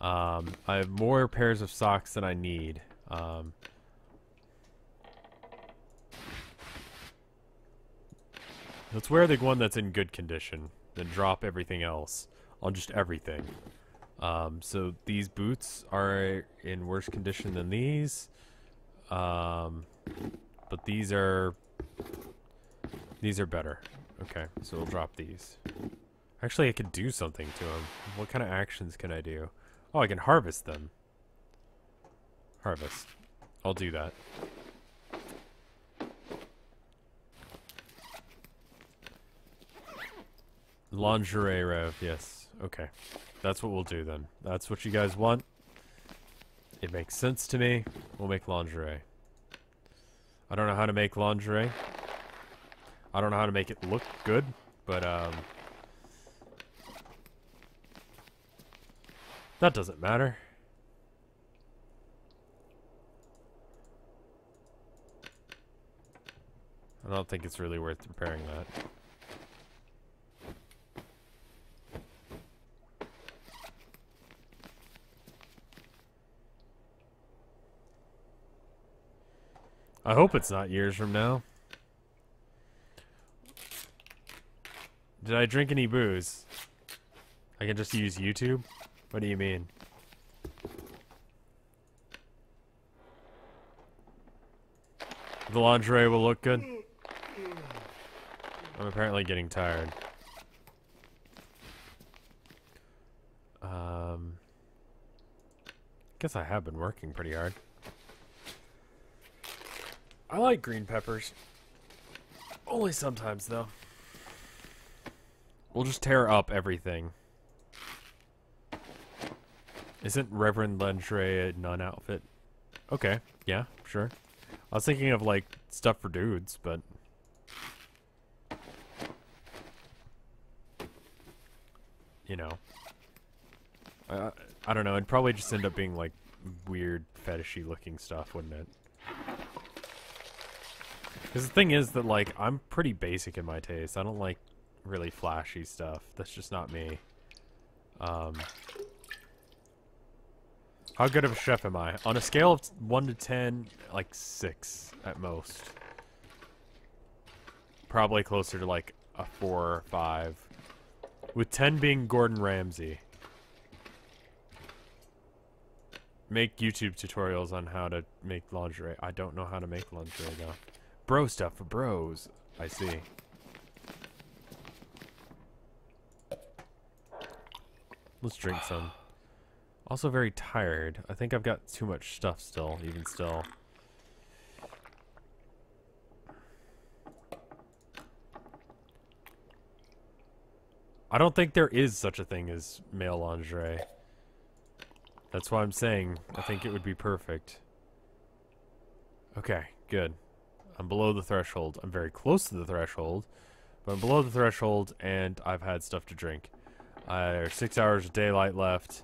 Um, I have more pairs of socks than I need. Um, let's wear the one that's in good condition, then drop everything else on just everything. Um, so these boots are in worse condition than these. Um, but these are these are better. Okay, so we'll drop these. Actually, I could do something to them. What kind of actions can I do? Oh, I can harvest them. Harvest. I'll do that. Lingerie rev, yes. Okay. That's what we'll do then. That's what you guys want. It makes sense to me. We'll make lingerie. I don't know how to make lingerie. I don't know how to make it look good, but um That doesn't matter. I don't think it's really worth repairing that. I hope it's not years from now. Did I drink any booze? I can just use YouTube? What do you mean? The lingerie will look good? I'm apparently getting tired. Um, guess I have been working pretty hard. I like green peppers. Only sometimes, though. We'll just tear up everything. Isn't Reverend Lingerie a nun outfit? Okay, yeah, sure. I was thinking of like stuff for dudes, but you know, I I don't know. It'd probably just end up being like weird fetishy looking stuff, wouldn't it? Because the thing is that like I'm pretty basic in my taste. I don't like really flashy stuff. That's just not me. Um, how good of a chef am I? On a scale of 1 to 10, like 6 at most. Probably closer to like a 4 or 5. With 10 being Gordon Ramsay. Make YouTube tutorials on how to make lingerie. I don't know how to make lingerie though. Bro stuff for bros. I see. Let's drink some. Also very tired. I think I've got too much stuff still, even still. I don't think there is such a thing as male lingerie. That's why I'm saying I think it would be perfect. Okay, good. I'm below the threshold. I'm very close to the threshold, but I'm below the threshold and I've had stuff to drink. Uh, there's six hours of daylight left.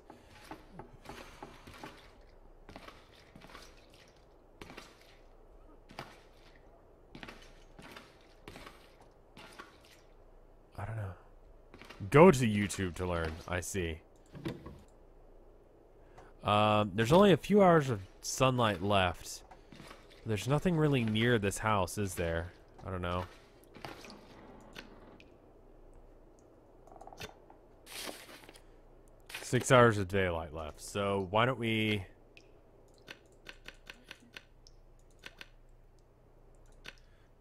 I don't know. Go to YouTube to learn. I see. Um, there's only a few hours of sunlight left. There's nothing really near this house, is there? I don't know. Six hours of daylight left. So why don't we...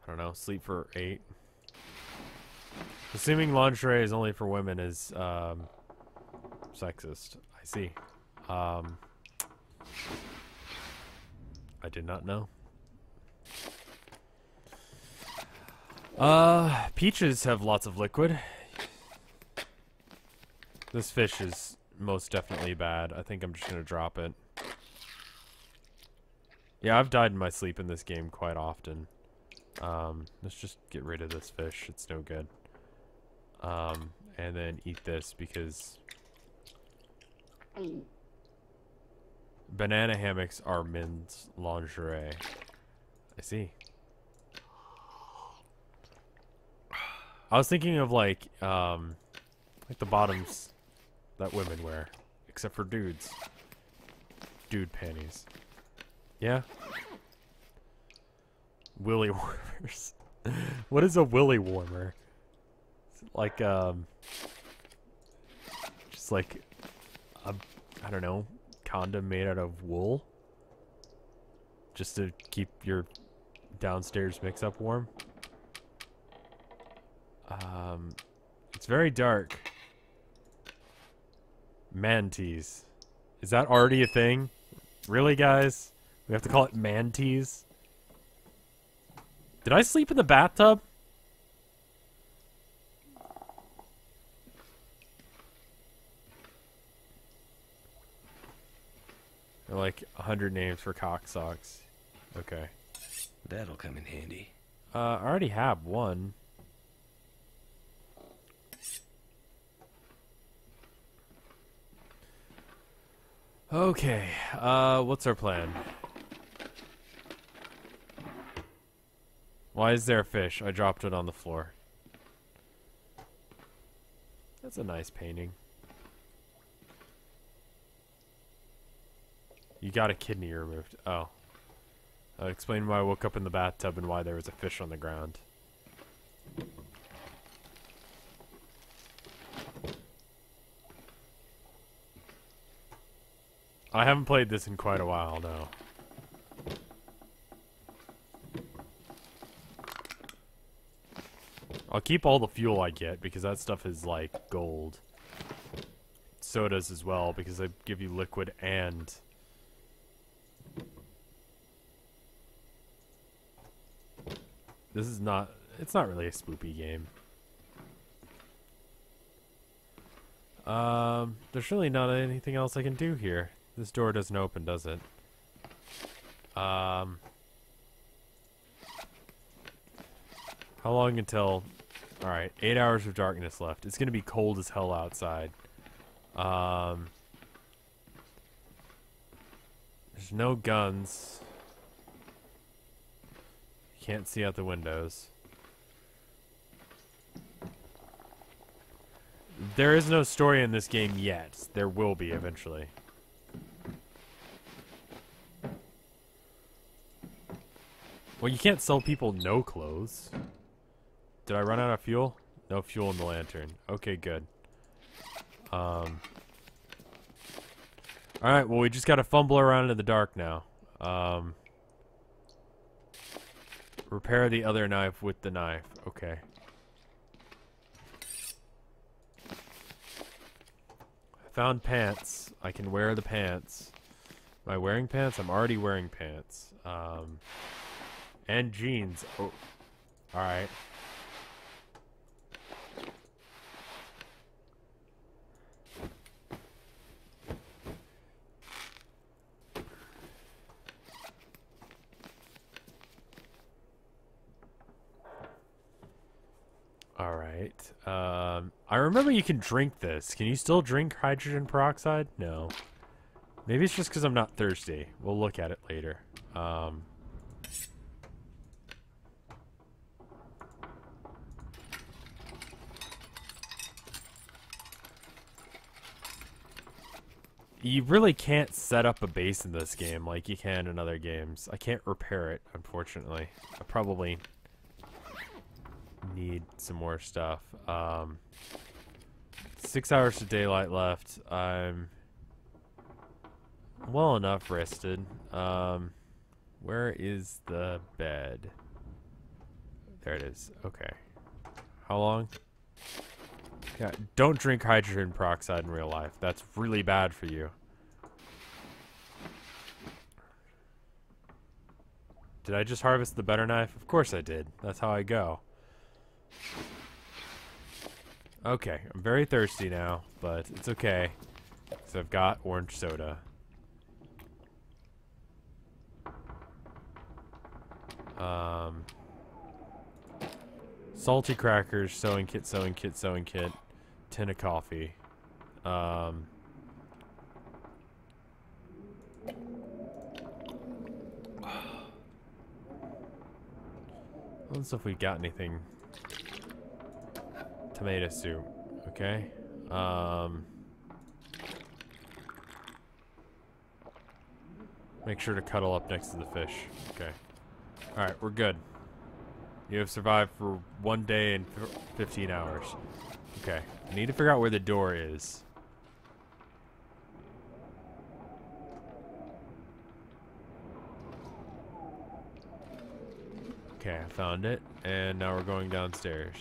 I don't know, sleep for eight. Assuming lingerie is only for women is um, sexist. I see. Um, I did not know. Uh, peaches have lots of liquid. This fish is most definitely bad. I think I'm just gonna drop it. Yeah, I've died in my sleep in this game quite often. Um, let's just get rid of this fish. It's no good. Um, and then eat this because banana hammocks are men's lingerie. I see. I was thinking of like, um, like the bottoms that women wear, except for dudes. Dude panties. Yeah. Willy warmers. what is a willy warmer? Is it like um, just like a, I don't know, condom made out of wool, just to keep your downstairs mix up warm. Um, it's very dark. Mantees. Is that already a thing? Really, guys? We have to call it mantees. Did I sleep in the bathtub? There are like a hundred names for cock socks. Okay. That'll come in handy. Uh, I already have one. Okay. Uh, what's our plan? Why is there a fish? I dropped it on the floor. That's a nice painting. You got a kidney removed. Oh. That explain why I woke up in the bathtub and why there was a fish on the ground. I haven't played this in quite a while though. I'll keep all the fuel I get because that stuff is like gold. Sodas as well because they give you liquid and This is not it's not really a spoopy game. Um there's really not anything else I can do here. This door doesn't open, does it? Um How long until Alright, eight hours of darkness left. It's gonna be cold as hell outside. Um There's no guns. Can't see out the windows. There is no story in this game yet. There will be eventually. Well, you can't sell people no clothes. Did I run out of fuel? No fuel in the lantern. Okay, good. Um. Alright, well, we just gotta fumble around in the dark now. Um. Repair the other knife with the knife. Okay. I found pants. I can wear the pants. Am I wearing pants? I'm already wearing pants. Um, and jeans. Oh, alright. Alright. Um, I remember you can drink this. Can you still drink hydrogen peroxide? No. Maybe it's just because I'm not thirsty. We'll look at it later. Um, you really can't set up a base in this game like you can in other games. I can't repair it, unfortunately. I probably need some more stuff. Um, six hours of daylight left. I'm well enough rested. Um, where is the bed? There it is. Okay. How long? Yeah, don't drink hydrogen peroxide in real life. That's really bad for you. Did I just harvest the better knife? Of course I did. That's how I go. Okay, I'm very thirsty now, but it's okay. Because I've got orange soda. Um, salty crackers, sewing kit, sewing kit, sewing kit, tin of coffee. Um, let's see if we've got anything. Tomato soup, okay. Um, make sure to cuddle up next to the fish. Okay. Alright, we're good. You have survived for one day and 15 hours. Okay. I need to figure out where the door is. Okay, I found it. And now we're going downstairs.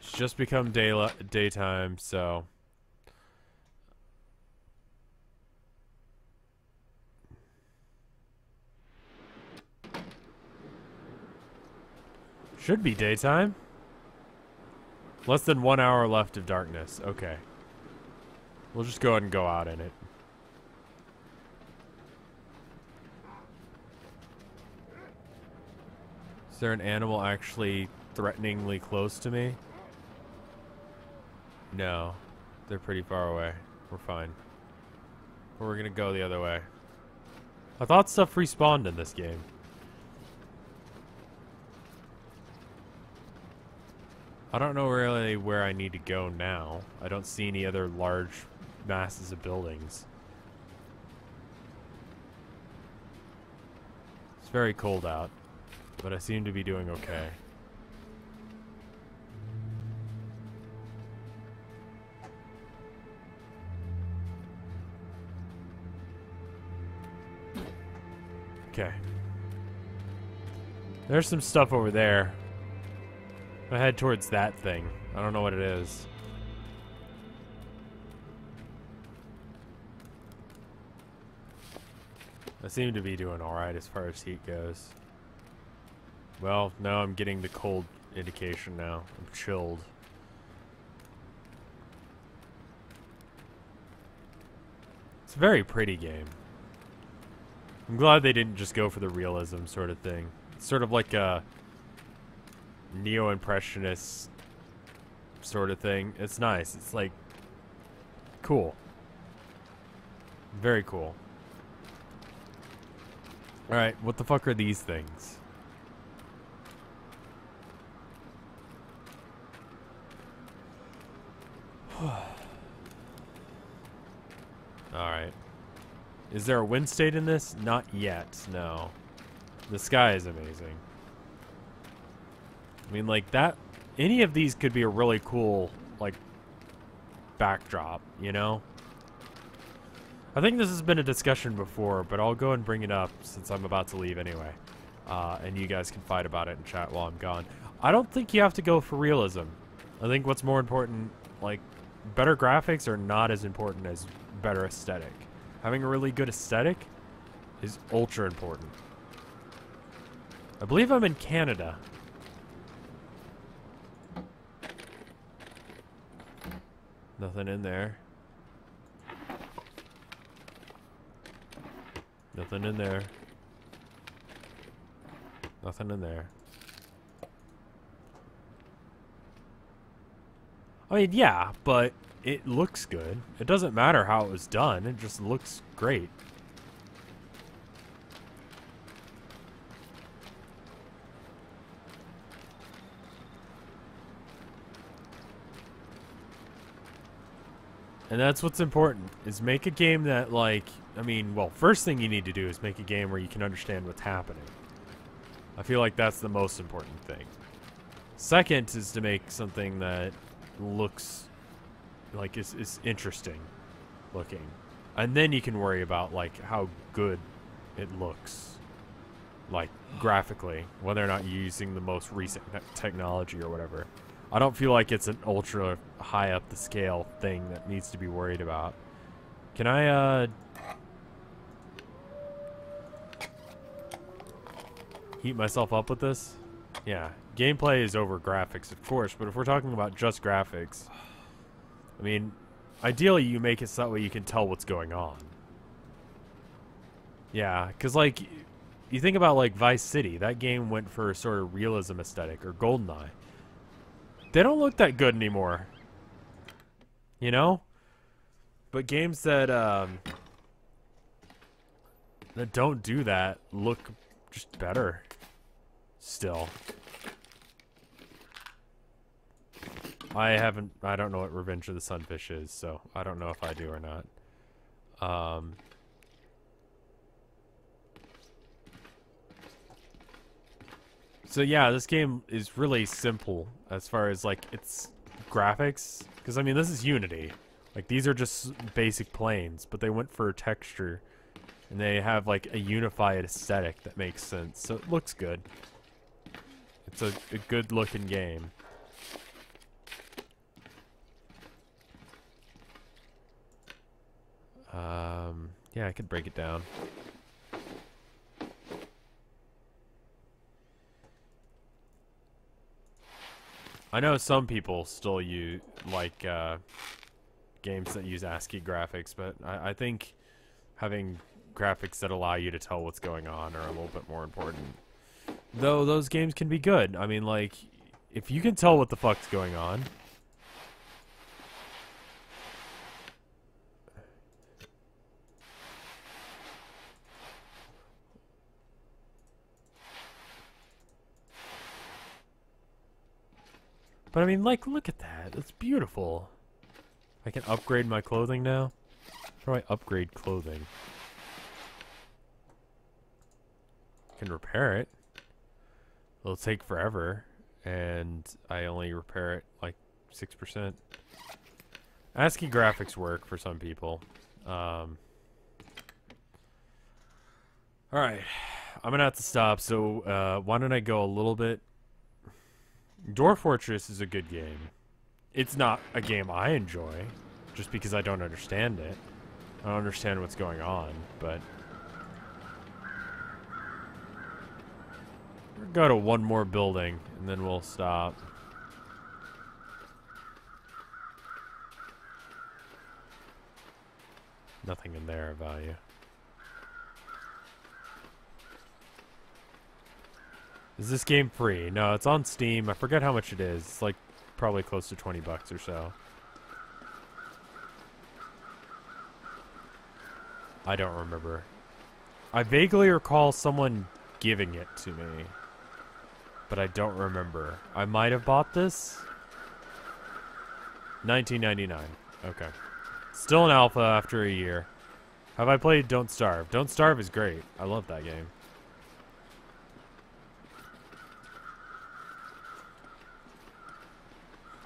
It's just become day daytime, so... Should be daytime. Less than one hour left of darkness. Okay. We'll just go ahead and go out in it. Is there an animal actually threateningly close to me? No. They're pretty far away. We're fine. But we're gonna go the other way. I thought stuff respawned in this game. I don't know really where I need to go now. I don't see any other large masses of buildings. It's very cold out, but I seem to be doing okay. Okay. There's some stuff over there. I head towards that thing. I don't know what it is. I seem to be doing alright as far as heat goes. Well, now I'm getting the cold indication now. I'm chilled. It's a very pretty game. I'm glad they didn't just go for the realism sort of thing. It's sort of like a neo-impressionist sort of thing. It's nice. It's like cool. Very cool. Alright, what the fuck are these things? Alright. Is there a wind state in this? Not yet, no. The sky is amazing. I mean, like, that... Any of these could be a really cool, like, backdrop, you know? I think this has been a discussion before, but I'll go and bring it up since I'm about to leave anyway. Uh, and you guys can fight about it in chat while I'm gone. I don't think you have to go for realism. I think what's more important, like, better graphics are not as important as better aesthetic. Having a really good aesthetic is ultra important. I believe I'm in Canada. Nothing in there. Nothing in there. Nothing in there. I mean, yeah, but it looks good. It doesn't matter how it was done. It just looks great. And that's what's important, is make a game that, like, I mean, well, first thing you need to do is make a game where you can understand what's happening. I feel like that's the most important thing. Second is to make something that looks like is, is interesting looking. And then you can worry about, like, how good it looks. Like, graphically, whether or not you're using the most recent technology or whatever. I don't feel like it's an ultra high up the scale thing that needs to be worried about. Can I, uh... Heat myself up with this? Yeah. Gameplay is over graphics, of course, but if we're talking about just graphics... I mean, ideally you make it so that way you can tell what's going on. Yeah, because, like, you think about, like, Vice City. That game went for sort of realism aesthetic, or GoldenEye. They don't look that good anymore. You know? But games that um that don't do that look just better still. I haven't I don't know what Revenge of the Sunfish is, so I don't know if I do or not. Um So yeah, this game is really simple as far as like its graphics. Because I mean, this is Unity. Like these are just basic planes, but they went for a texture, and they have like a unified aesthetic that makes sense. So it looks good. It's a, a good looking game. Um, yeah, I could break it down. I know some people still use like uh, games that use ASCII graphics, but I, I think having graphics that allow you to tell what's going on are a little bit more important. Though those games can be good. I mean, like, if you can tell what the fuck's going on. But I mean, like, look at that. It's beautiful. I can upgrade my clothing now. How do I upgrade clothing? I can repair it. It'll take forever, and I only repair it like 6%. ASCII graphics work for some people. Um, Alright, I'm gonna have to stop, so uh, why don't I go a little bit Dwarf Fortress is a good game. It's not a game I enjoy, just because I don't understand it. I don't understand what's going on, but... We'll go to one more building, and then we'll stop. Nothing in there of value. Is this game free? No, it's on Steam. I forget how much it is. It's like probably close to 20 bucks or so. I don't remember. I vaguely recall someone giving it to me. But I don't remember. I might have bought this. 1999. Okay. Still an alpha after a year. Have I played Don't Starve? Don't Starve is great. I love that game.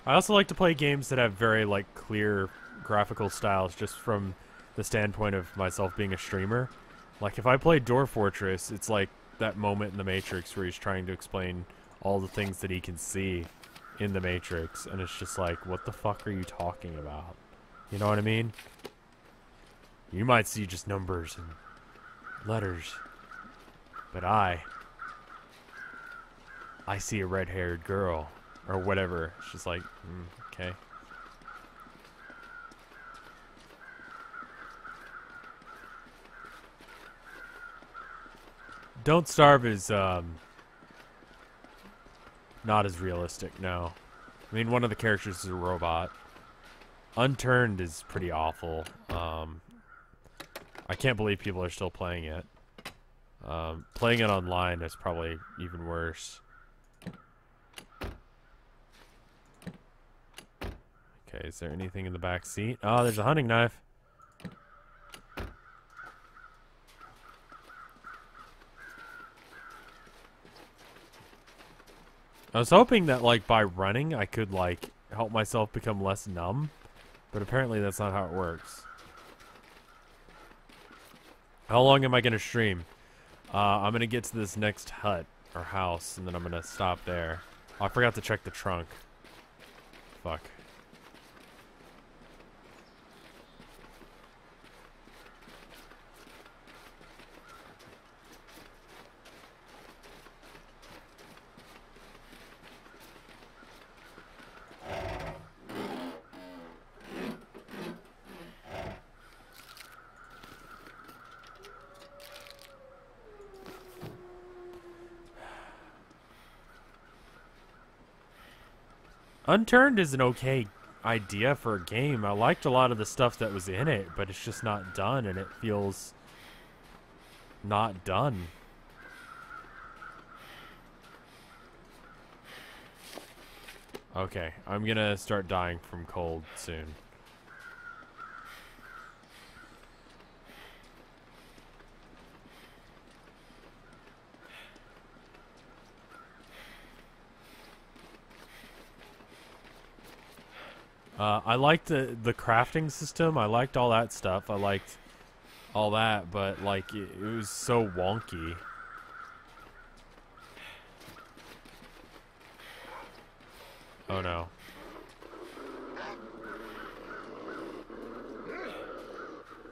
I also like to play games that have very like clear graphical styles just from the standpoint of myself being a streamer. Like if I play Dwarf Fortress, it's like that moment in the Matrix where he's trying to explain all the things that he can see in the Matrix and it's just like what the fuck are you talking about? You know what I mean? You might see just numbers and letters. But I I see a red-haired girl or whatever. It's just like, mm, okay. Don't Starve is um, not as realistic, no. I mean, one of the characters is a robot. Unturned is pretty awful. Um, I can't believe people are still playing it. Um, playing it online is probably even worse. Okay, is there anything in the back seat? Oh, there's a hunting knife. I was hoping that, like, by running, I could, like, help myself become less numb. But apparently that's not how it works. How long am I going to stream? Uh, I'm going to get to this next hut, or house, and then I'm going to stop there. Oh, I forgot to check the trunk. Fuck. Unturned is an okay idea for a game. I liked a lot of the stuff that was in it, but it's just not done, and it feels not done. Okay, I'm gonna start dying from cold soon. Uh, I liked the the crafting system. I liked all that stuff. I liked all that, but like it, it was so wonky. Oh no.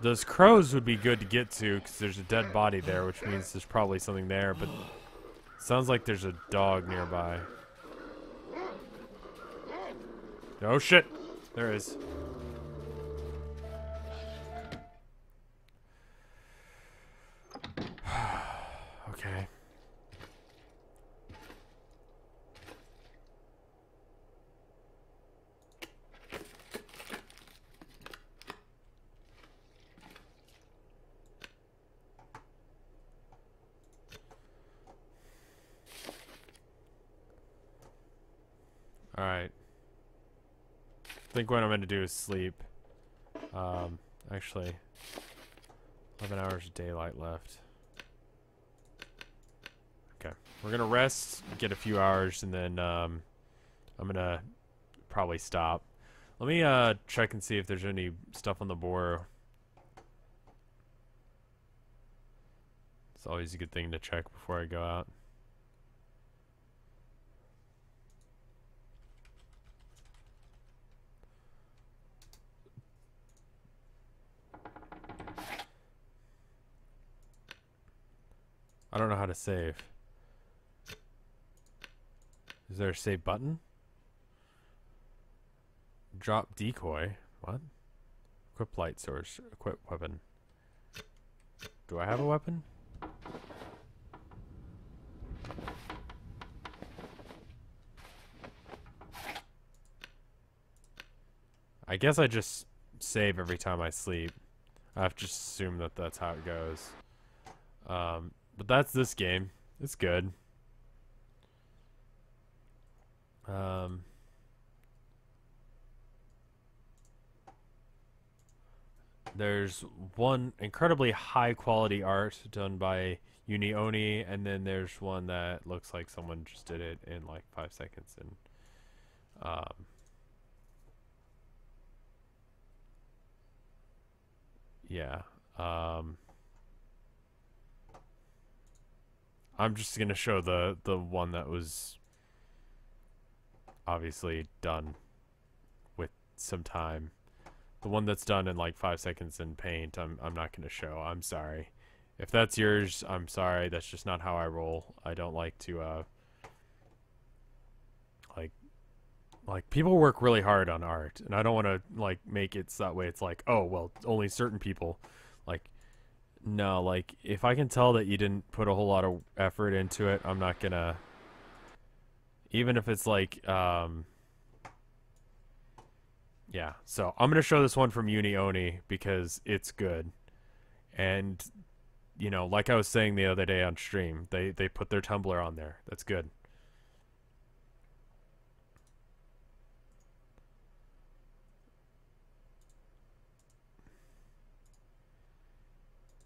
Those crows would be good to get to because there's a dead body there, which means there's probably something there, but sounds like there's a dog nearby. Oh shit! There is. okay. Alright. I think what I'm going to do is sleep. Um, actually, 11 hours of daylight left. Okay. We're going to rest, get a few hours, and then um, I'm going to probably stop. Let me uh, check and see if there's any stuff on the board. It's always a good thing to check before I go out. To save. Is there a save button? Drop decoy. What? Equip light source. Equip weapon. Do I have a weapon? I guess I just save every time I sleep. I have to just assume that that's how it goes. Um, but that's this game. It's good. Um, there's one incredibly high quality art done by Unioni, and then there's one that looks like someone just did it in like five seconds. And um, yeah. Um, I'm just gonna show the the one that was obviously done with some time. The one that's done in like five seconds in paint, I'm I'm not gonna show. I'm sorry. If that's yours, I'm sorry. That's just not how I roll. I don't like to uh like like people work really hard on art and I don't want to like make it that way it's like, "Oh, well, only certain people." Like no, like if I can tell that you didn't put a whole lot of effort into it, I'm not gonna. Even if it's like, um, yeah. So I'm gonna show this one from Uni Unioni because it's good, and you know, like I was saying the other day on stream, they they put their Tumblr on there. That's good.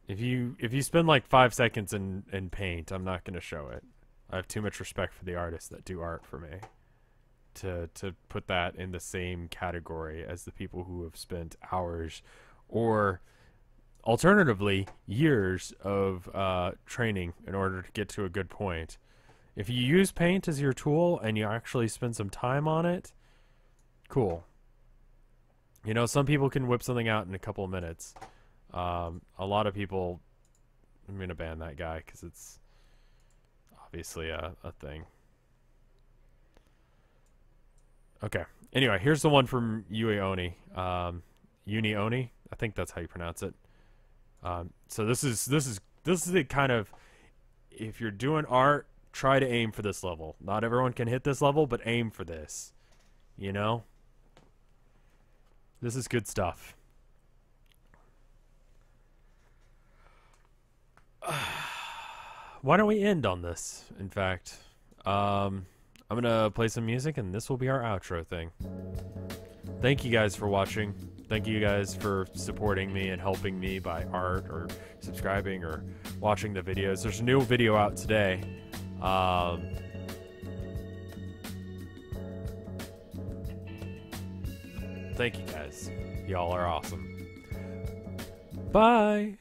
If you if you spend like five seconds in in paint, I'm not gonna show it. I have too much respect for the artists that do art for me. To to put that in the same category as the people who have spent hours, or alternatively years of uh, training in order to get to a good point. If you use paint as your tool and you actually spend some time on it, cool. You know, some people can whip something out in a couple of minutes. Um, a lot of people, I'm gonna ban that guy because it's obviously a, a thing. Okay. Anyway, here's the one from Ueoni. Um, Unioni, I think that's how you pronounce it. Um, so this is this is this is the kind of if you're doing art, try to aim for this level. Not everyone can hit this level, but aim for this. You know? This is good stuff. Why don't we end on this? In fact, um, I'm gonna play some music, and this will be our outro thing. Thank you guys for watching. Thank you guys for supporting me and helping me by art or subscribing or watching the videos. There's a new video out today. Um, thank you guys. Y'all are awesome. Bye.